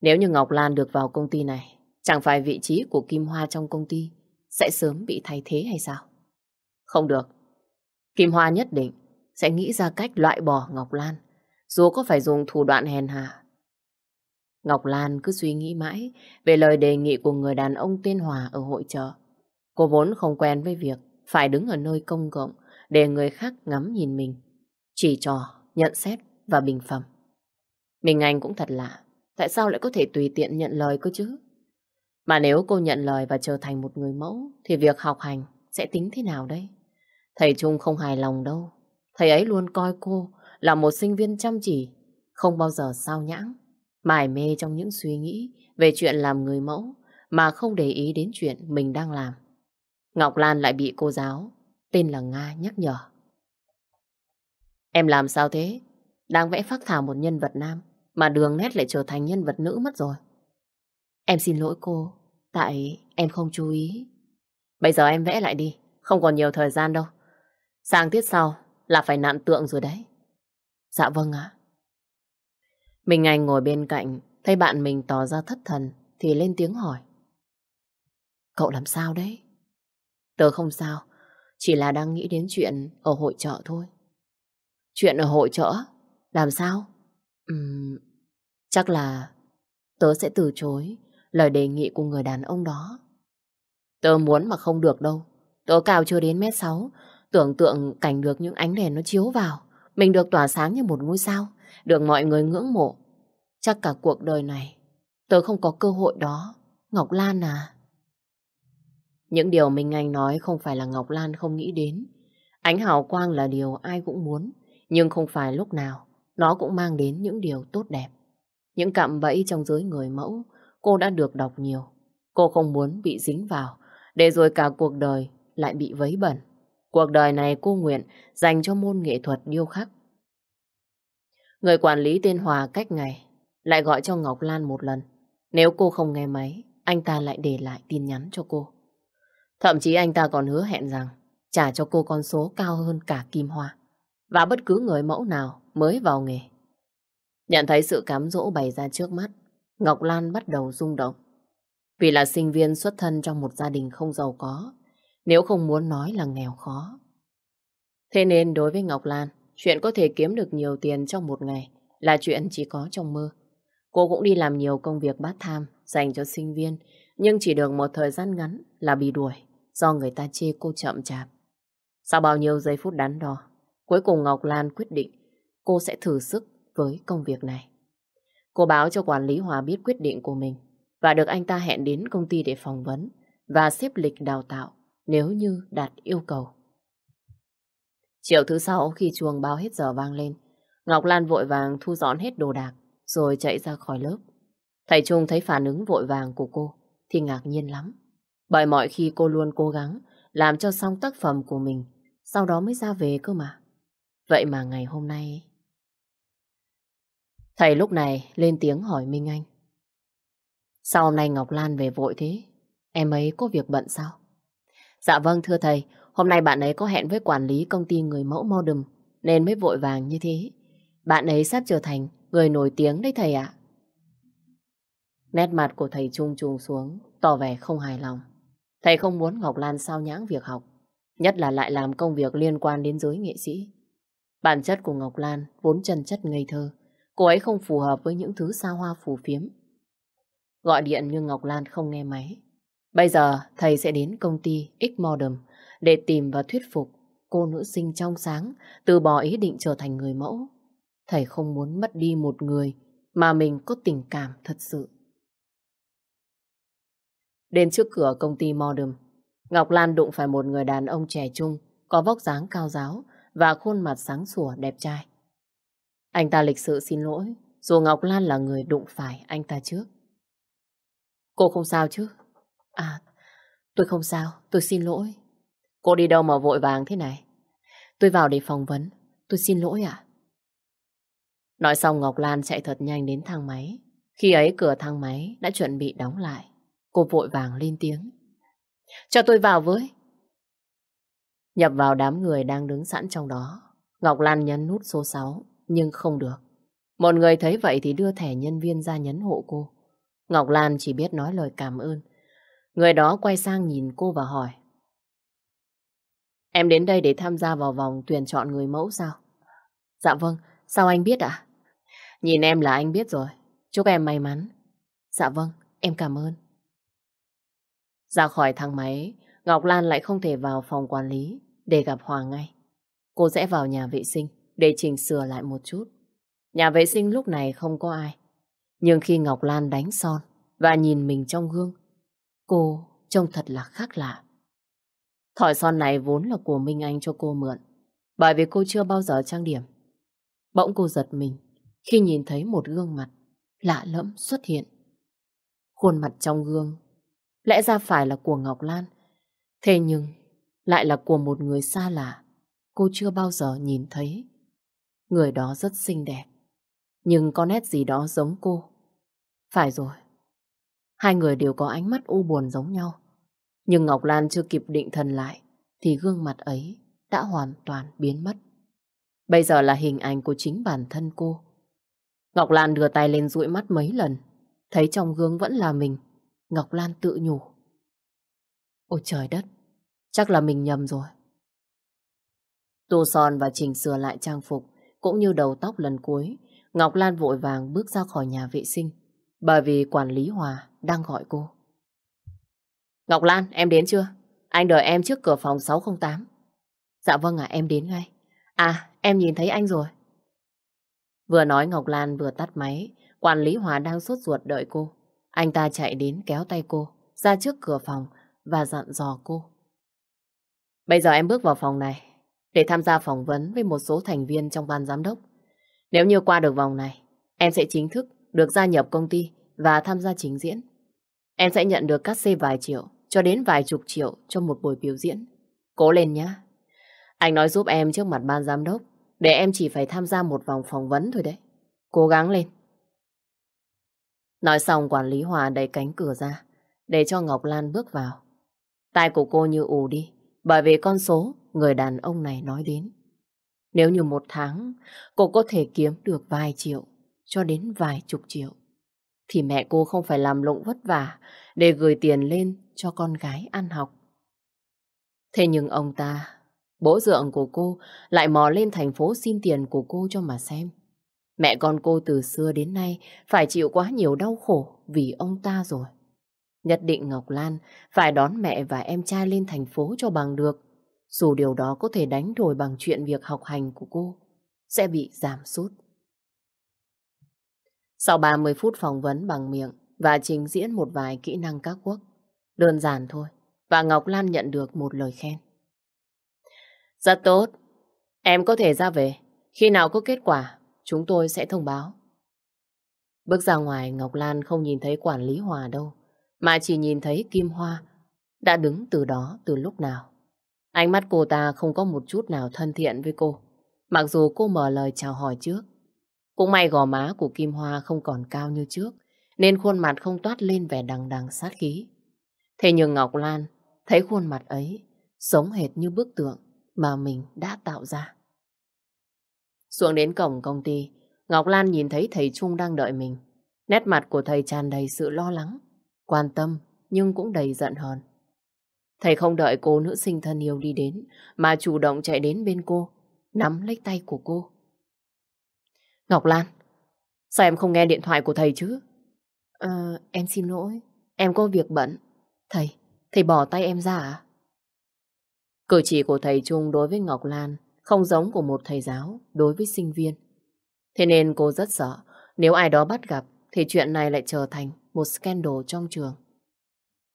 Nếu như Ngọc Lan được vào công ty này, chẳng phải vị trí của Kim Hoa trong công ty sẽ sớm bị thay thế hay sao? Không được. Kim Hoa nhất định sẽ nghĩ ra cách loại bỏ Ngọc Lan, dù có phải dùng thủ đoạn hèn hạ. Ngọc Lan cứ suy nghĩ mãi về lời đề nghị của người đàn ông tên Hòa ở hội chợ. Cô vốn không quen với việc phải đứng ở nơi công cộng để người khác ngắm nhìn mình. Chỉ trò, nhận xét và bình phẩm. Mình Anh cũng thật lạ, tại sao lại có thể tùy tiện nhận lời cơ chứ? Mà nếu cô nhận lời và trở thành một người mẫu, thì việc học hành sẽ tính thế nào đây? Thầy Trung không hài lòng đâu. Thầy ấy luôn coi cô là một sinh viên chăm chỉ, không bao giờ sao nhãng, mải mê trong những suy nghĩ về chuyện làm người mẫu mà không để ý đến chuyện mình đang làm. Ngọc Lan lại bị cô giáo, tên là Nga nhắc nhở. Em làm sao thế? Đang vẽ phác thảo một nhân vật nam, mà đường nét lại trở thành nhân vật nữ mất rồi. Em xin lỗi cô, tại em không chú ý. Bây giờ em vẽ lại đi, không còn nhiều thời gian đâu. Sang tiết sau là phải nạn tượng rồi đấy. Dạ vâng ạ. Mình Anh ngồi bên cạnh, thấy bạn mình tỏ ra thất thần, thì lên tiếng hỏi. Cậu làm sao đấy? Tớ không sao, chỉ là đang nghĩ đến chuyện ở hội chợ thôi. Chuyện ở hội chợ? Làm sao? Uhm, chắc là tớ sẽ từ chối lời đề nghị của người đàn ông đó. Tớ muốn mà không được đâu. Tớ cao chưa đến mét sáu, tưởng tượng cảnh được những ánh đèn nó chiếu vào. Mình được tỏa sáng như một ngôi sao, được mọi người ngưỡng mộ. Chắc cả cuộc đời này, tớ không có cơ hội đó. Ngọc Lan à? Những điều Minh Anh nói không phải là Ngọc Lan không nghĩ đến. Ánh hào quang là điều ai cũng muốn, nhưng không phải lúc nào nó cũng mang đến những điều tốt đẹp. Những cạm bẫy trong giới người mẫu cô đã được đọc nhiều. Cô không muốn bị dính vào, để rồi cả cuộc đời lại bị vấy bẩn. Cuộc đời này cô nguyện dành cho môn nghệ thuật điêu khắc. Người quản lý tên Hòa cách ngày lại gọi cho Ngọc Lan một lần. Nếu cô không nghe máy, anh ta lại để lại tin nhắn cho cô. Thậm chí anh ta còn hứa hẹn rằng trả cho cô con số cao hơn cả Kim Hoa và bất cứ người mẫu nào mới vào nghề. Nhận thấy sự cám dỗ bày ra trước mắt, Ngọc Lan bắt đầu rung động. Vì là sinh viên xuất thân trong một gia đình không giàu có, nếu không muốn nói là nghèo khó. Thế nên đối với Ngọc Lan, chuyện có thể kiếm được nhiều tiền trong một ngày là chuyện chỉ có trong mơ. Cô cũng đi làm nhiều công việc bát tham dành cho sinh viên, nhưng chỉ được một thời gian ngắn là bị đuổi do người ta chê cô chậm chạp. Sau bao nhiêu giây phút đắn đo, cuối cùng Ngọc Lan quyết định cô sẽ thử sức với công việc này. Cô báo cho quản lý Hòa biết quyết định của mình và được anh ta hẹn đến công ty để phỏng vấn và xếp lịch đào tạo nếu như đạt yêu cầu. Chiều thứ sáu khi chuông báo hết giờ vang lên, Ngọc Lan vội vàng thu dọn hết đồ đạc rồi chạy ra khỏi lớp. Thầy Trung thấy phản ứng vội vàng của cô thì ngạc nhiên lắm. Bởi mọi khi cô luôn cố gắng làm cho xong tác phẩm của mình, sau đó mới ra về cơ mà. Vậy mà ngày hôm nay... Thầy lúc này lên tiếng hỏi Minh Anh. Sao hôm nay Ngọc Lan về vội thế? Em ấy có việc bận sao? Dạ vâng thưa thầy, hôm nay bạn ấy có hẹn với quản lý công ty người mẫu Modern nên mới vội vàng như thế. Bạn ấy sắp trở thành người nổi tiếng đấy thầy ạ. Nét mặt của thầy trung trùng xuống, tỏ vẻ không hài lòng. Thầy không muốn Ngọc Lan sao nhãng việc học, nhất là lại làm công việc liên quan đến giới nghệ sĩ. Bản chất của Ngọc Lan vốn chân chất ngây thơ, cô ấy không phù hợp với những thứ xa hoa phù phiếm. Gọi điện nhưng Ngọc Lan không nghe máy. Bây giờ thầy sẽ đến công ty X Modern để tìm và thuyết phục cô nữ sinh trong sáng từ bỏ ý định trở thành người mẫu. Thầy không muốn mất đi một người mà mình có tình cảm thật sự. Đến trước cửa công ty Modern, Ngọc Lan đụng phải một người đàn ông trẻ trung, có vóc dáng cao giáo và khuôn mặt sáng sủa đẹp trai. Anh ta lịch sự xin lỗi, dù Ngọc Lan là người đụng phải anh ta trước. Cô không sao chứ? À, tôi không sao, tôi xin lỗi. Cô đi đâu mà vội vàng thế này? Tôi vào để phỏng vấn, tôi xin lỗi ạ. Nói xong Ngọc Lan chạy thật nhanh đến thang máy. Khi ấy cửa thang máy đã chuẩn bị đóng lại. Cô vội vàng lên tiếng. Cho tôi vào với. Nhập vào đám người đang đứng sẵn trong đó. Ngọc Lan nhấn nút số 6, nhưng không được. Một người thấy vậy thì đưa thẻ nhân viên ra nhấn hộ cô. Ngọc Lan chỉ biết nói lời cảm ơn. Người đó quay sang nhìn cô và hỏi. Em đến đây để tham gia vào vòng tuyển chọn người mẫu sao? Dạ vâng, sao anh biết ạ? Nhìn em là anh biết rồi. Chúc em may mắn. Dạ vâng, em cảm ơn. Ra khỏi thang máy, Ngọc Lan lại không thể vào phòng quản lý để gặp Hoàng ngay. Cô sẽ vào nhà vệ sinh để chỉnh sửa lại một chút. Nhà vệ sinh lúc này không có ai. Nhưng khi Ngọc Lan đánh son và nhìn mình trong gương, cô trông thật là khác lạ. Thỏi son này vốn là của Minh Anh cho cô mượn, bởi vì cô chưa bao giờ trang điểm. Bỗng cô giật mình khi nhìn thấy một gương mặt lạ lẫm xuất hiện. Khuôn mặt trong gương lẽ ra phải là của Ngọc Lan. Thế nhưng lại là của một người xa lạ cô chưa bao giờ nhìn thấy. Người đó rất xinh đẹp, nhưng có nét gì đó giống cô. Phải rồi, hai người đều có ánh mắt u buồn giống nhau. Nhưng Ngọc Lan chưa kịp định thần lại, thì gương mặt ấy đã hoàn toàn biến mất. Bây giờ là hình ảnh của chính bản thân cô. Ngọc Lan đưa tay lên dụi mắt mấy lần, thấy trong gương vẫn là mình. Ngọc Lan tự nhủ. Ôi trời đất, chắc là mình nhầm rồi. Tô son và chỉnh sửa lại trang phục, cũng như đầu tóc lần cuối, Ngọc Lan vội vàng bước ra khỏi nhà vệ sinh, bởi vì quản lý Hòa đang gọi cô. Ngọc Lan, em đến chưa? Anh đợi em trước cửa phòng 608. Dạ vâng ạ, em đến ngay. À, em nhìn thấy anh rồi. Vừa nói Ngọc Lan vừa tắt máy, quản lý Hòa đang sốt ruột đợi cô. Anh ta chạy đến kéo tay cô, ra trước cửa phòng và dặn dò cô. Bây giờ em bước vào phòng này để tham gia phỏng vấn với một số thành viên trong ban giám đốc. Nếu như qua được vòng này, em sẽ chính thức được gia nhập công ty và tham gia trình diễn. Em sẽ nhận được cát xê vài triệu cho đến vài chục triệu cho một buổi biểu diễn. Cố lên nhá. Anh nói giúp em trước mặt ban giám đốc để em chỉ phải tham gia một vòng phỏng vấn thôi đấy. Cố gắng lên. Nói xong quản lý Hòa đẩy cánh cửa ra để cho Ngọc Lan bước vào. Tai của cô như ù đi, bởi vì con số người đàn ông này nói đến. Nếu như một tháng cô có thể kiếm được vài triệu cho đến vài chục triệu, thì mẹ cô không phải làm lụng vất vả để gửi tiền lên cho con gái ăn học. Thế nhưng ông ta, bố dượng của cô lại mò lên thành phố xin tiền của cô cho mà xem. Mẹ con cô từ xưa đến nay phải chịu quá nhiều đau khổ vì ông ta rồi. Nhất định Ngọc Lan phải đón mẹ và em trai lên thành phố cho bằng được. Dù điều đó có thể đánh đổi bằng chuyện việc học hành của cô sẽ bị giảm sút. Sau 30 phút phỏng vấn bằng miệng và trình diễn một vài kỹ năng các quốc, đơn giản thôi, và Ngọc Lan nhận được một lời khen. Rất tốt, em có thể ra về. Khi nào có kết quả, chúng tôi sẽ thông báo. Bước ra ngoài, Ngọc Lan không nhìn thấy quản lý Hòa đâu, mà chỉ nhìn thấy Kim Hoa đã đứng từ đó từ lúc nào. Ánh mắt cô ta không có một chút nào thân thiện với cô, mặc dù cô mở lời chào hỏi trước. Cũng may gò má của Kim Hoa không còn cao như trước, nên khuôn mặt không toát lên vẻ đằng đằng sát khí. Thế nhưng Ngọc Lan thấy khuôn mặt ấy sống hệt như bức tượng mà mình đã tạo ra. Xuống đến cổng công ty, Ngọc Lan nhìn thấy thầy Trung đang đợi mình. Nét mặt của thầy tràn đầy sự lo lắng, quan tâm nhưng cũng đầy giận hờn. Thầy không đợi cô nữ sinh thân yêu đi đến, mà chủ động chạy đến bên cô, nắm lấy tay của cô. Ngọc Lan, sao em không nghe điện thoại của thầy chứ? Ờ, em xin lỗi, em có việc bận. Thầy, thầy bỏ tay em ra à? Cử chỉ của thầy Trung đối với Ngọc Lan không giống của một thầy giáo đối với sinh viên. Thế nên cô rất sợ nếu ai đó bắt gặp thì chuyện này lại trở thành một scandal trong trường.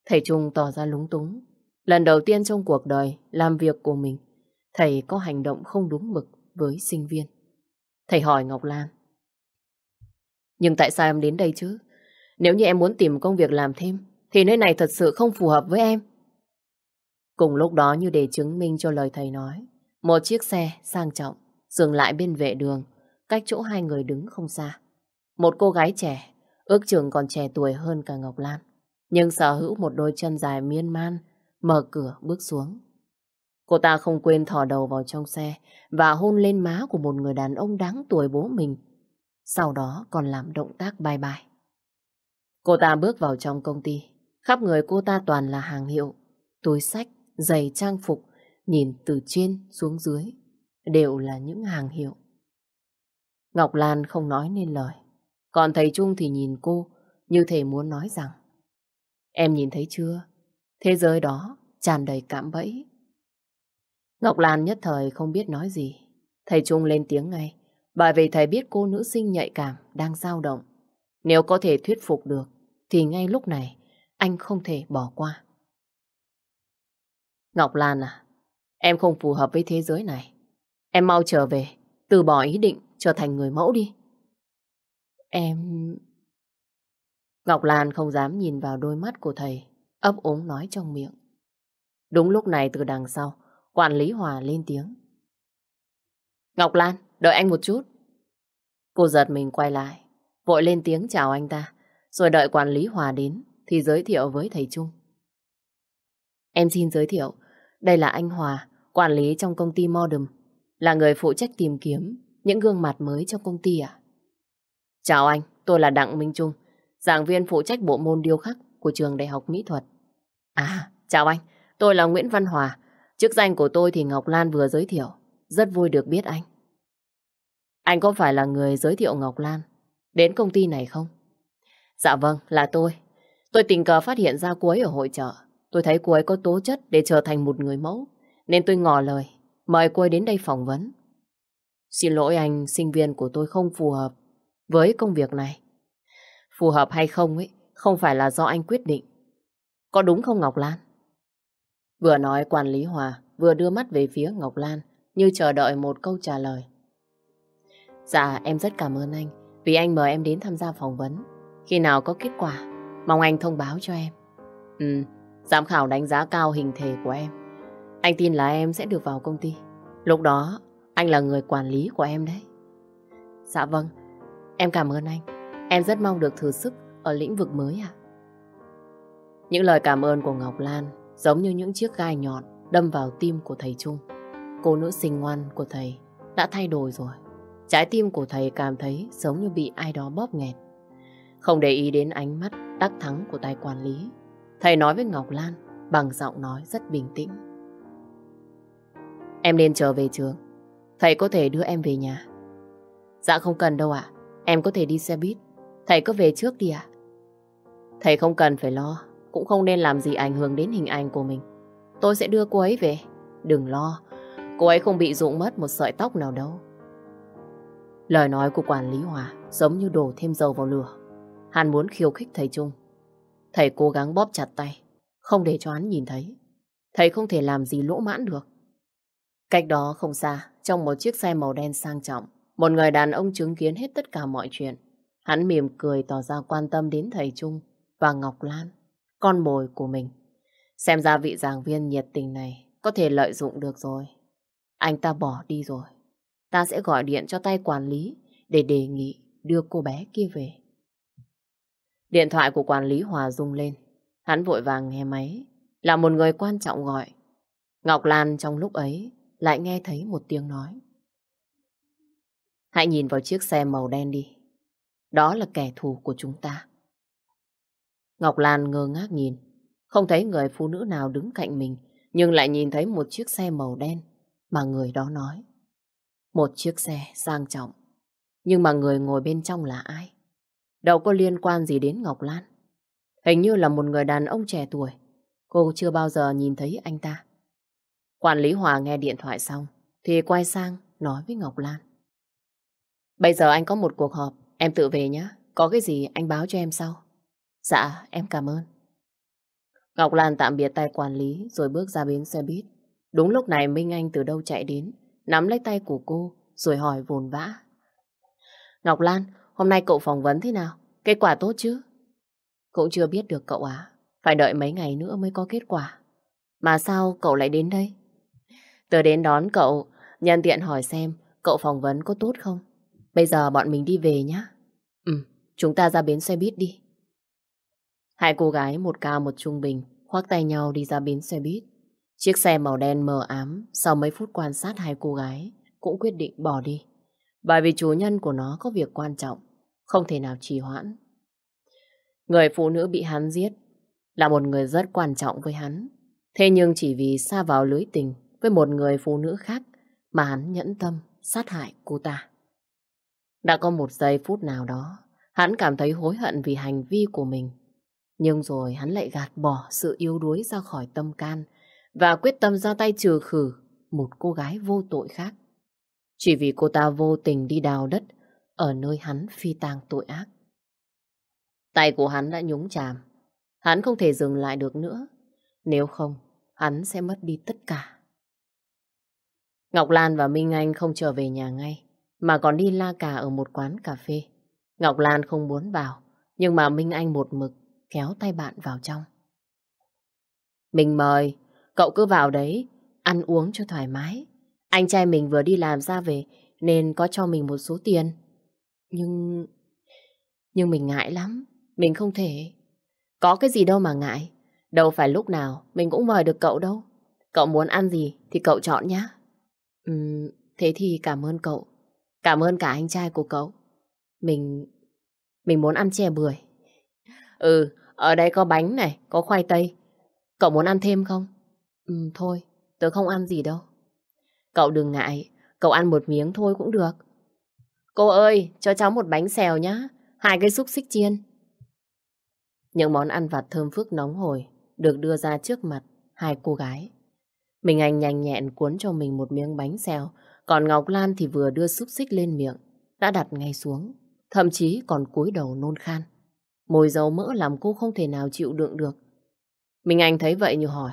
Thầy Trung tỏ ra lúng túng. Lần đầu tiên trong cuộc đời làm việc của mình, thầy có hành động không đúng mực với sinh viên. Thầy hỏi Ngọc Lan. Nhưng tại sao em đến đây chứ? Nếu như em muốn tìm công việc làm thêm, thì nơi này thật sự không phù hợp với em. Cùng lúc đó như để chứng minh cho lời thầy nói, một chiếc xe sang trọng dừng lại bên vệ đường, cách chỗ hai người đứng không xa. Một cô gái trẻ, ước chừng còn trẻ tuổi hơn cả Ngọc Lan, nhưng sở hữu một đôi chân dài miên man, mở cửa bước xuống. Cô ta không quên thò đầu vào trong xe và hôn lên má của một người đàn ông đáng tuổi bố mình. Sau đó còn làm động tác bye bye. Cô ta bước vào trong công ty. Khắp người cô ta toàn là hàng hiệu, túi sách, giày trang phục, nhìn từ trên xuống dưới, đều là những hàng hiệu. Ngọc Lan không nói nên lời, còn thầy Trung thì nhìn cô như thể muốn nói rằng Em nhìn thấy chưa? Thế giới đó tràn đầy cạm bẫy. Ngọc Lan nhất thời không biết nói gì. Thầy Trung lên tiếng ngay, bởi vì thầy biết cô nữ sinh nhạy cảm đang dao động. Nếu có thể thuyết phục được, thì ngay lúc này anh không thể bỏ qua. Ngọc Lan à, em không phù hợp với thế giới này. Em mau trở về, từ bỏ ý định trở thành người mẫu đi. Em... Ngọc Lan không dám nhìn vào đôi mắt của thầy, ấp úng nói trong miệng. Đúng lúc này từ đằng sau, quản lý Hòa lên tiếng. Ngọc Lan, đợi anh một chút. Cô giật mình quay lại, vội lên tiếng chào anh ta, rồi đợi quản lý Hòa đến thì giới thiệu với thầy Trung. Em xin giới thiệu, đây là anh Hòa, quản lý trong công ty Modern, là người phụ trách tìm kiếm những gương mặt mới trong công ty à? Chào anh, tôi là Đặng Minh Trung, giảng viên phụ trách bộ môn điêu khắc của trường Đại học Mỹ thuật. À, chào anh, tôi là Nguyễn Văn Hòa, chức danh của tôi thì Ngọc Lan vừa giới thiệu, rất vui được biết anh. Anh có phải là người giới thiệu Ngọc Lan đến công ty này không? Dạ vâng, là tôi. Tôi tình cờ phát hiện ra cô ấy ở hội chợ. Tôi thấy cô ấy có tố chất để trở thành một người mẫu. Nên tôi ngỏ lời, mời cô ấy đến đây phỏng vấn. Xin lỗi anh, sinh viên của tôi không phù hợp với công việc này. Phù hợp hay không ấy, không phải là do anh quyết định. Có đúng không Ngọc Lan? Vừa nói quản lý Hòa, vừa đưa mắt về phía Ngọc Lan, như chờ đợi một câu trả lời. Dạ, em rất cảm ơn anh, vì anh mời em đến tham gia phỏng vấn. Khi nào có kết quả, mong anh thông báo cho em. Ừ, giám khảo đánh giá cao hình thể của em. Anh tin là em sẽ được vào công ty. Lúc đó, anh là người quản lý của em đấy. Dạ vâng, em cảm ơn anh. Em rất mong được thử sức ở lĩnh vực mới ạ. Những lời cảm ơn của Ngọc Lan giống như những chiếc gai nhọn đâm vào tim của thầy Trung. Cô nữ sinh ngoan của thầy đã thay đổi rồi. Trái tim của thầy cảm thấy giống như bị ai đó bóp nghẹt. Không để ý đến ánh mắt đắc thắng của tài quản lý. Thầy nói với Ngọc Lan bằng giọng nói rất bình tĩnh. Em nên trở về trường. Thầy có thể đưa em về nhà. Dạ không cần đâu ạ. Em có thể đi xe buýt. Thầy cứ về trước đi ạ. Thầy không cần phải lo. Cũng không nên làm gì ảnh hưởng đến hình ảnh của mình. Tôi sẽ đưa cô ấy về. Đừng lo. Cô ấy không bị rụng mất một sợi tóc nào đâu. Lời nói của quản lý Hòa giống như đổ thêm dầu vào lửa. Hắn muốn khiêu khích thầy Trung. Thầy cố gắng bóp chặt tay, không để cho hắn nhìn thấy. Thầy không thể làm gì lỗ mãn được. Cách đó không xa, trong một chiếc xe màu đen sang trọng, một người đàn ông chứng kiến hết tất cả mọi chuyện. Hắn mỉm cười tỏ ra quan tâm đến thầy Trung và Ngọc Lan, con mồi của mình. Xem ra vị giảng viên nhiệt tình này có thể lợi dụng được rồi. Anh ta bỏ đi rồi. Ta sẽ gọi điện cho tay quản lý để đề nghị đưa cô bé kia về. Điện thoại của quản lý Hòa rung lên. Hắn vội vàng nghe máy. Là một người quan trọng gọi. Ngọc Lan trong lúc ấy lại nghe thấy một tiếng nói. Hãy nhìn vào chiếc xe màu đen đi. Đó là kẻ thù của chúng ta. Ngọc Lan ngơ ngác nhìn. Không thấy người phụ nữ nào đứng cạnh mình, nhưng lại nhìn thấy một chiếc xe màu đen mà người đó nói. Một chiếc xe sang trọng. Nhưng mà người ngồi bên trong là ai? Đâu có liên quan gì đến Ngọc Lan. Hình như là một người đàn ông trẻ tuổi. Cô chưa bao giờ nhìn thấy anh ta. Quản lý Hòa nghe điện thoại xong thì quay sang nói với Ngọc Lan. Bây giờ anh có một cuộc họp, em tự về nhé. Có cái gì anh báo cho em sau. Dạ, em cảm ơn. Ngọc Lan tạm biệt tay quản lý rồi bước ra bến xe buýt. Đúng lúc này Minh Anh từ đâu chạy đến, nắm lấy tay của cô rồi hỏi vồn vã. Ngọc Lan, hôm nay cậu phỏng vấn thế nào? Kết quả tốt chứ? Cũng chưa biết được cậu à. Phải đợi mấy ngày nữa mới có kết quả. Mà sao cậu lại đến đây? Tớ đến đón cậu, nhân tiện hỏi xem cậu phỏng vấn có tốt không? Bây giờ bọn mình đi về nhé. Ừ, chúng ta ra bến xe buýt đi. Hai cô gái một cao một trung bình khoác tay nhau đi ra bến xe buýt. Chiếc xe màu đen mờ ám sau mấy phút quan sát hai cô gái cũng quyết định bỏ đi. Bởi vì chủ nhân của nó có việc quan trọng, không thể nào trì hoãn. Người phụ nữ bị hắn giết là một người rất quan trọng với hắn. Thế nhưng chỉ vì xa vào lưới tình với một người phụ nữ khác mà hắn nhẫn tâm sát hại cô ta. Đã có một giây phút nào đó, hắn cảm thấy hối hận vì hành vi của mình. Nhưng rồi hắn lại gạt bỏ sự yếu đuối ra khỏi tâm can và quyết tâm ra tay trừ khử một cô gái vô tội khác. Chỉ vì cô ta vô tình đi đào đất ở nơi hắn phi tang tội ác. Tay của hắn đã nhúng chàm. Hắn không thể dừng lại được nữa. Nếu không, hắn sẽ mất đi tất cả. Ngọc Lan và Minh Anh không trở về nhà ngay, mà còn đi la cà ở một quán cà phê. Ngọc Lan không muốn vào, nhưng mà Minh Anh một mực kéo tay bạn vào trong. Mình mời, cậu cứ vào đấy, ăn uống cho thoải mái. Anh trai mình vừa đi làm ra về, nên có cho mình một số tiền. Nhưng... Nhưng mình ngại lắm, mình không thể. Có cái gì đâu mà ngại, đâu phải lúc nào mình cũng mời được cậu đâu. Cậu muốn ăn gì thì cậu chọn nhé. Uhm, thế thì cảm ơn cậu. Cảm ơn cả anh trai của cậu. Mình... Mình muốn ăn chè bưởi. Ừ, ở đây có bánh này, có khoai tây. Cậu muốn ăn thêm không? Ừ, thôi, tớ không ăn gì đâu. Cậu đừng ngại, cậu ăn một miếng thôi cũng được. Cô ơi, cho cháu một bánh xèo nhá, hai cái xúc xích chiên. Những món ăn vặt thơm phức nóng hổi được đưa ra trước mặt hai cô gái. Mình Anh nhanh nhẹn cuốn cho mình một miếng bánh xèo, còn Ngọc Lan thì vừa đưa xúc xích lên miệng, đã đặt ngay xuống, thậm chí còn cúi đầu nôn khan. Mùi dầu mỡ làm cô không thể nào chịu đựng được. Mình Anh thấy vậy như hỏi.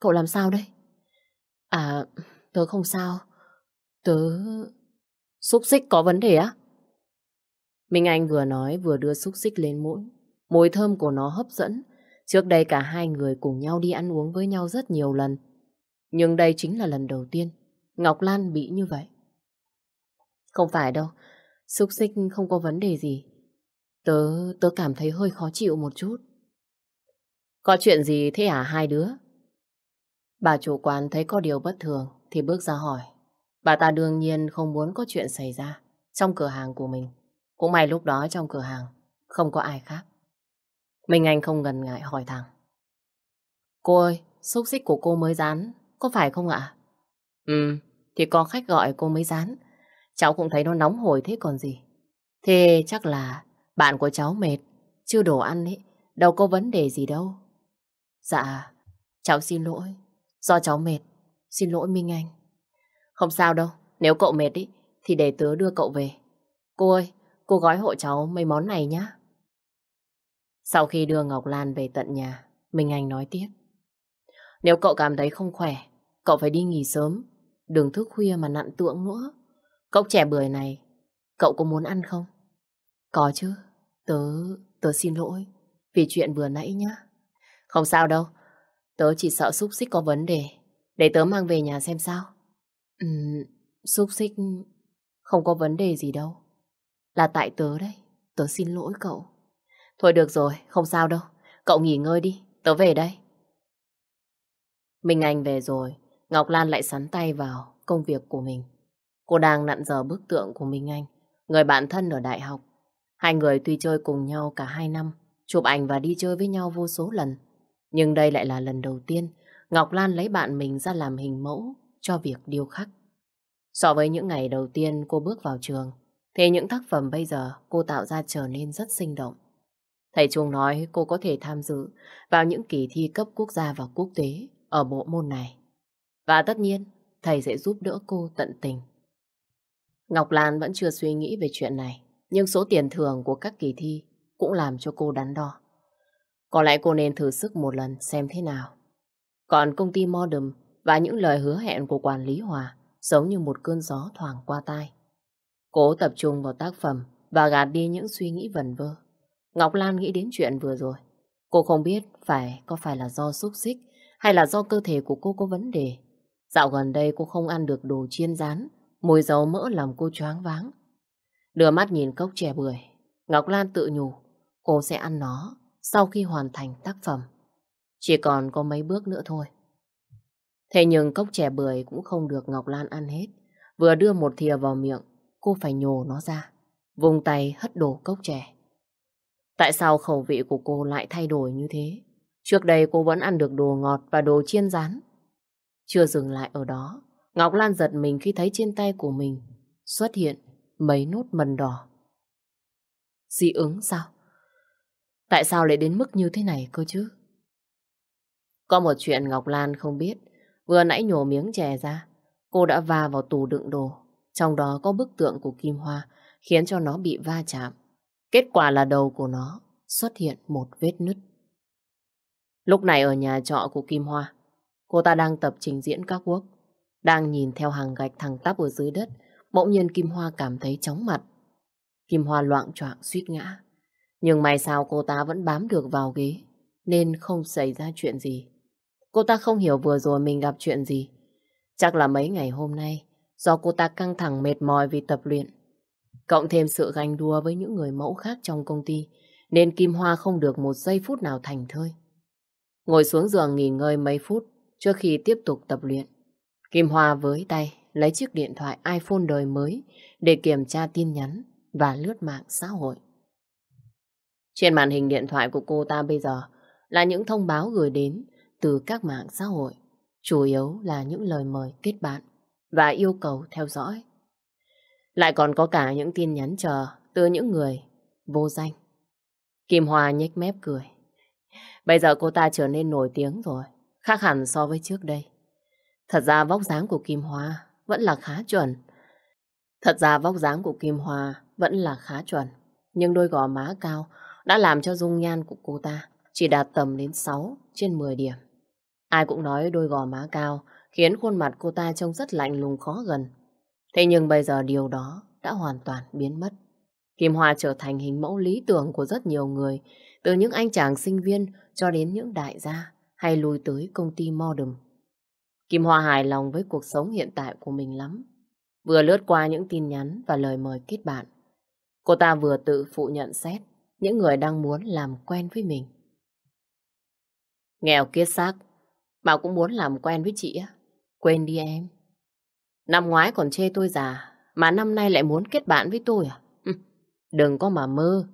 Cậu làm sao đây? À, tớ không sao. Tớ... Xúc xích có vấn đề á? Minh Anh vừa nói vừa đưa xúc xích lên mũi. Mùi thơm của nó hấp dẫn. Trước đây cả hai người cùng nhau đi ăn uống với nhau rất nhiều lần. Nhưng đây chính là lần đầu tiên Ngọc Lan bị như vậy. Không phải đâu. Xúc xích không có vấn đề gì. Tớ, tớ cảm thấy hơi khó chịu một chút. Có chuyện gì thế à hai đứa? Bà chủ quán thấy có điều bất thường thì bước ra hỏi. Bà ta đương nhiên không muốn có chuyện xảy ra trong cửa hàng của mình. Cũng may lúc đó trong cửa hàng không có ai khác. Minh Anh không ngần ngại hỏi thẳng. Cô ơi, xúc xích của cô mới dán, có phải không ạ? Ừ, thì có khách gọi cô mới dán. Cháu cũng thấy nó nóng hổi thế còn gì. Thế chắc là bạn của cháu mệt, chưa đồ ăn ấy, đâu có vấn đề gì đâu. Dạ, cháu xin lỗi, do cháu mệt, xin lỗi Minh Anh. Không sao đâu, nếu cậu mệt ý, thì để tớ đưa cậu về. Cô ơi, cô gói hộ cháu mấy món này nhá. Sau khi đưa Ngọc Lan về tận nhà, Minh Anh nói tiếp. Nếu cậu cảm thấy không khỏe, cậu phải đi nghỉ sớm. Đừng thức khuya mà nặn tượng nữa. Cốc trẻ bưởi này, cậu có muốn ăn không? Có chứ, tớ, tớ xin lỗi vì chuyện vừa nãy nhá. Không sao đâu, tớ chỉ sợ xúc xích có vấn đề. Để tớ mang về nhà xem sao. Ừm, xúc xích không có vấn đề gì đâu. Là tại tớ đấy, tớ xin lỗi cậu. Thôi được rồi, không sao đâu. Cậu nghỉ ngơi đi, tớ về đây. Minh Anh về rồi, Ngọc Lan lại sắn tay vào công việc của mình. Cô đang nặn giờ bức tượng của Minh Anh, người bạn thân ở đại học. Hai người tuy chơi cùng nhau cả hai năm, chụp ảnh và đi chơi với nhau vô số lần. Nhưng đây lại là lần đầu tiên Ngọc Lan lấy bạn mình ra làm hình mẫu cho việc điêu khắc. So với những ngày đầu tiên cô bước vào trường, thì những tác phẩm bây giờ cô tạo ra trở nên rất sinh động. Thầy Trung nói cô có thể tham dự vào những kỳ thi cấp quốc gia và quốc tế ở bộ môn này. Và tất nhiên, thầy sẽ giúp đỡ cô tận tình. Ngọc Lan vẫn chưa suy nghĩ về chuyện này, nhưng số tiền thưởng của các kỳ thi cũng làm cho cô đắn đo. Có lẽ cô nên thử sức một lần xem thế nào. Còn công ty Modern và những lời hứa hẹn của quản lý Hòa giống như một cơn gió thoảng qua tai. Cố tập trung vào tác phẩm và gạt đi những suy nghĩ vần vơ. Ngọc Lan nghĩ đến chuyện vừa rồi. Cô không biết phải có phải là do xúc xích hay là do cơ thể của cô có vấn đề. Dạo gần đây cô không ăn được đồ chiên rán, mùi dầu mỡ làm cô choáng váng. Đưa mắt nhìn cốc chè bưởi, Ngọc Lan tự nhủ cô sẽ ăn nó sau khi hoàn thành tác phẩm. Chỉ còn có mấy bước nữa thôi. Thế nhưng cốc chè bưởi cũng không được Ngọc Lan ăn hết. Vừa đưa một thìa vào miệng, cô phải nhổ nó ra. Vùng tay hất đổ cốc chè. Tại sao khẩu vị của cô lại thay đổi như thế? Trước đây cô vẫn ăn được đồ ngọt và đồ chiên rán. Chưa dừng lại ở đó, Ngọc Lan giật mình khi thấy trên tay của mình xuất hiện mấy nốt mần đỏ. Dị ứng sao? Tại sao lại đến mức như thế này cơ chứ? Có một chuyện Ngọc Lan không biết. Vừa nãy nhổ miếng chè ra, cô đã va vào tủ đựng đồ. Trong đó có bức tượng của Kim Hoa, khiến cho nó bị va chạm. Kết quả là đầu của nó xuất hiện một vết nứt. Lúc này ở nhà trọ của Kim Hoa, cô ta đang tập trình diễn các quốc. Đang nhìn theo hàng gạch thẳng tắp ở dưới đất, bỗng nhiên Kim Hoa cảm thấy chóng mặt. Kim Hoa loạn choạng suýt ngã. Nhưng may sao cô ta vẫn bám được vào ghế, nên không xảy ra chuyện gì. Cô ta không hiểu vừa rồi mình gặp chuyện gì. Chắc là mấy ngày hôm nay, do cô ta căng thẳng mệt mỏi vì tập luyện. Cộng thêm sự ganh đua với những người mẫu khác trong công ty, nên Kim Hoa không được một giây phút nào thành thơi. Ngồi xuống giường nghỉ ngơi mấy phút trước khi tiếp tục tập luyện. Kim Hoa với tay lấy chiếc điện thoại iPhone đời mới để kiểm tra tin nhắn và lướt mạng xã hội. Trên màn hình điện thoại của cô ta bây giờ là những thông báo gửi đến từ các mạng xã hội, chủ yếu là những lời mời kết bạn và yêu cầu theo dõi. Lại còn có cả những tin nhắn chờ từ những người vô danh. Kim Hoa nhếch mép cười. Bây giờ cô ta trở nên nổi tiếng rồi, khác hẳn so với trước đây. Thật ra vóc dáng của Kim Hoa vẫn là khá chuẩn. Thật ra vóc dáng của Kim Hoa vẫn là khá chuẩn, nhưng đôi gò má cao đã làm cho dung nhan của cô ta chỉ đạt tầm đến 6 trên 10 điểm. Ai cũng nói đôi gò má cao khiến khuôn mặt cô ta trông rất lạnh lùng khó gần. Thế nhưng bây giờ điều đó đã hoàn toàn biến mất. Kim Hoa trở thành hình mẫu lý tưởng của rất nhiều người, từ những anh chàng sinh viên cho đến những đại gia hay lùi tới công ty modern. Kim Hoa hài lòng với cuộc sống hiện tại của mình lắm. Vừa lướt qua những tin nhắn và lời mời kết bạn. Cô ta vừa tự phụ nhận xét những người đang muốn làm quen với mình. Nghèo kiết xác, mà cũng muốn làm quen với chị á. Quên đi em. Năm ngoái còn chê tôi già, mà năm nay lại muốn kết bạn với tôi à? Đừng có mà mơ.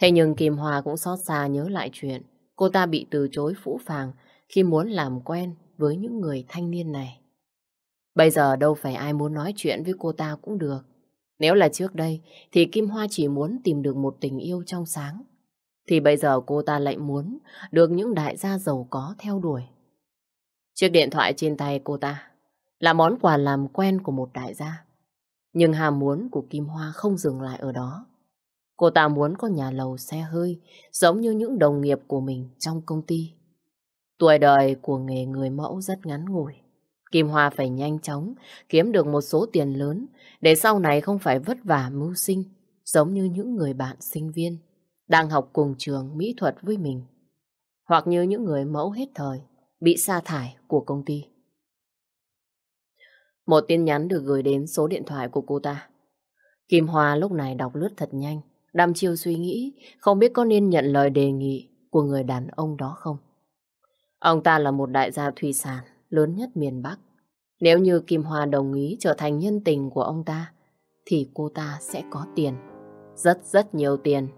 Thế nhưng Kim Hoa cũng xót xa nhớ lại chuyện cô ta bị từ chối phũ phàng khi muốn làm quen với những người thanh niên này. Bây giờ đâu phải ai muốn nói chuyện với cô ta cũng được. Nếu là trước đây, thì Kim Hoa chỉ muốn tìm được một tình yêu trong sáng. Thì bây giờ cô ta lại muốn được những đại gia giàu có theo đuổi. Chiếc điện thoại trên tay cô ta là món quà làm quen của một đại gia. Nhưng ham muốn của Kim Hoa không dừng lại ở đó. Cô ta muốn có nhà lầu, xe hơi, giống như những đồng nghiệp của mình trong công ty. Tuổi đời của nghề người mẫu rất ngắn ngủi. Kim Hoa phải nhanh chóng kiếm được một số tiền lớn để sau này không phải vất vả mưu sinh giống như những người bạn sinh viên đang học cùng trường mỹ thuật với mình hoặc như những người mẫu hết thời bị sa thải của công ty. Một tin nhắn được gửi đến số điện thoại của cô ta. Kim Hoa lúc này đọc lướt thật nhanh, đăm chiêu suy nghĩ không biết có nên nhận lời đề nghị của người đàn ông đó không. Ông ta là một đại gia thủy sản lớn nhất miền Bắc. Nếu như Kim Hoa đồng ý trở thành nhân tình của ông ta, thì cô ta sẽ có tiền. Rất rất nhiều tiền.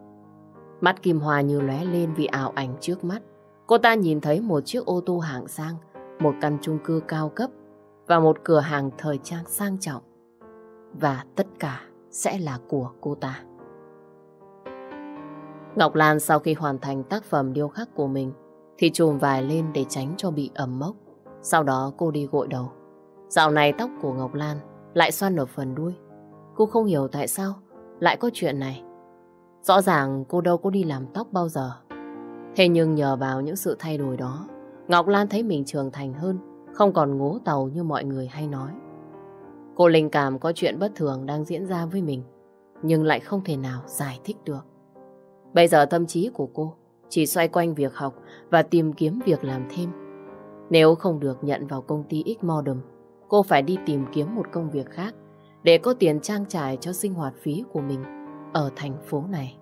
Mắt Kim Hoa như lóe lên vì ảo ảnh trước mắt. Cô ta nhìn thấy một chiếc ô tô hạng sang, một căn chung cư cao cấp và một cửa hàng thời trang sang trọng. Và tất cả sẽ là của cô ta. Ngọc Lan sau khi hoàn thành tác phẩm điêu khắc của mình thì chùm vài lên để tránh cho bị ẩm mốc. Sau đó cô đi gội đầu. Dạo này tóc của Ngọc Lan lại xoăn ở phần đuôi. Cô không hiểu tại sao lại có chuyện này. Rõ ràng cô đâu có đi làm tóc bao giờ. Thế nhưng nhờ vào những sự thay đổi đó, Ngọc Lan thấy mình trưởng thành hơn, không còn ngố tàu như mọi người hay nói. Cô linh cảm có chuyện bất thường đang diễn ra với mình, nhưng lại không thể nào giải thích được. Bây giờ tâm trí của cô chỉ xoay quanh việc học và tìm kiếm việc làm thêm. Nếu không được nhận vào công ty X cô phải đi tìm kiếm một công việc khác để có tiền trang trải cho sinh hoạt phí của mình ở thành phố này.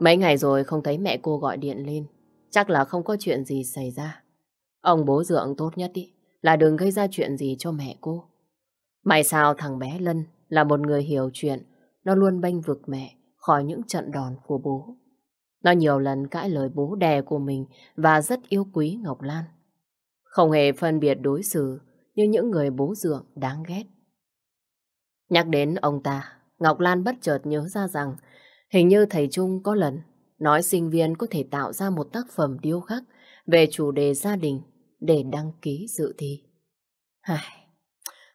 Mấy ngày rồi không thấy mẹ cô gọi điện lên, chắc là không có chuyện gì xảy ra. Ông bố dượng tốt nhất ý, là đừng gây ra chuyện gì cho mẹ cô. May sao thằng bé Lân là một người hiểu chuyện, nó luôn bênh vực mẹ khỏi những trận đòn của bố. Nó nhiều lần cãi lời bố đè của mình và rất yêu quý Ngọc Lan. Không hề phân biệt đối xử như những người bố dượng đáng ghét. Nhắc đến ông ta, Ngọc Lan bất chợt nhớ ra rằng hình như thầy Trung có lần nói sinh viên có thể tạo ra một tác phẩm điêu khắc về chủ đề gia đình để đăng ký dự thi. Hài,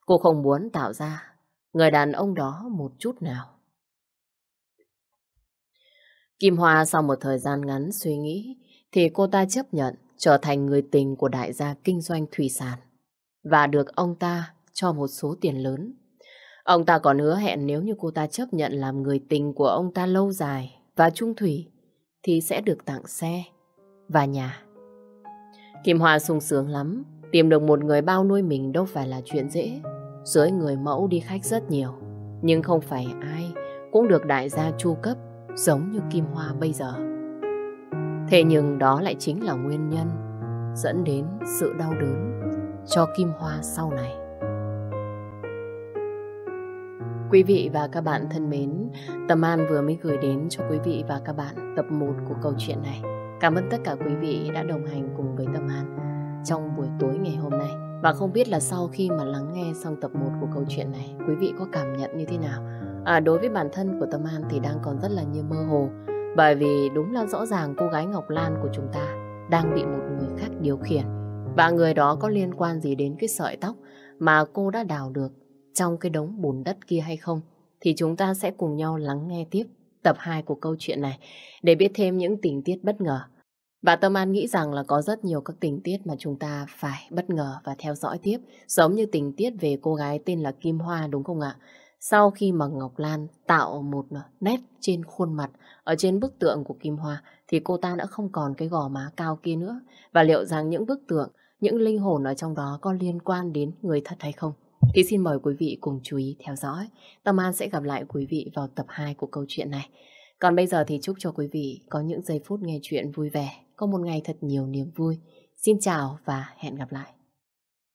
cô không muốn tạo ra người đàn ông đó một chút nào. Kim Hoa sau một thời gian ngắn suy nghĩ thì cô ta chấp nhận trở thành người tình của đại gia kinh doanh thủy sản và được ông ta cho một số tiền lớn. Ông ta còn hứa hẹn nếu như cô ta chấp nhận làm người tình của ông ta lâu dài và trung thủy thì sẽ được tặng xe và nhà. Kim Hoa sung sướng lắm, tìm được một người bao nuôi mình đâu phải là chuyện dễ. Dưới người mẫu đi khách rất nhiều, nhưng không phải ai cũng được đại gia chu cấp giống như Kim Hoa bây giờ. Thế nhưng đó lại chính là nguyên nhân dẫn đến sự đau đớn cho Kim Hoa sau này. Quý vị và các bạn thân mến, Tâm An vừa mới gửi đến cho quý vị và các bạn tập 1 của câu chuyện này. Cảm ơn tất cả quý vị đã đồng hành cùng với Tâm An trong buổi tối ngày hôm nay. Và không biết là sau khi mà lắng nghe xong tập 1 của câu chuyện này, quý vị có cảm nhận như thế nào? À, đối với bản thân của Tâm An thì đang còn rất là như mơ hồ. Bởi vì đúng là rõ ràng cô gái Ngọc Lan của chúng ta đang bị một người khác điều khiển. Và người đó có liên quan gì đến cái sợi tóc mà cô đã đào được trong cái đống bùn đất kia hay không? Thì chúng ta sẽ cùng nhau lắng nghe tiếp tập 2 của câu chuyện này để biết thêm những tình tiết bất ngờ. Và Tâm An nghĩ rằng là có rất nhiều các tình tiết mà chúng ta phải bất ngờ và theo dõi tiếp, giống như tình tiết về cô gái tên là Kim Hoa đúng không ạ? Sau khi mà Ngọc Lan tạo một nét trên khuôn mặt ở trên bức tượng của Kim Hoa thì cô ta đã không còn cái gò má cao kia nữa. Và liệu rằng những bức tượng, những linh hồn ở trong đó có liên quan đến người thật hay không? Thì xin mời quý vị cùng chú ý theo dõi. Tâm An sẽ gặp lại quý vị vào tập 2 của câu chuyện này. Còn bây giờ thì chúc cho quý vị có những giây phút nghe chuyện vui vẻ có một ngày thật nhiều niềm vui. Xin chào và hẹn gặp lại.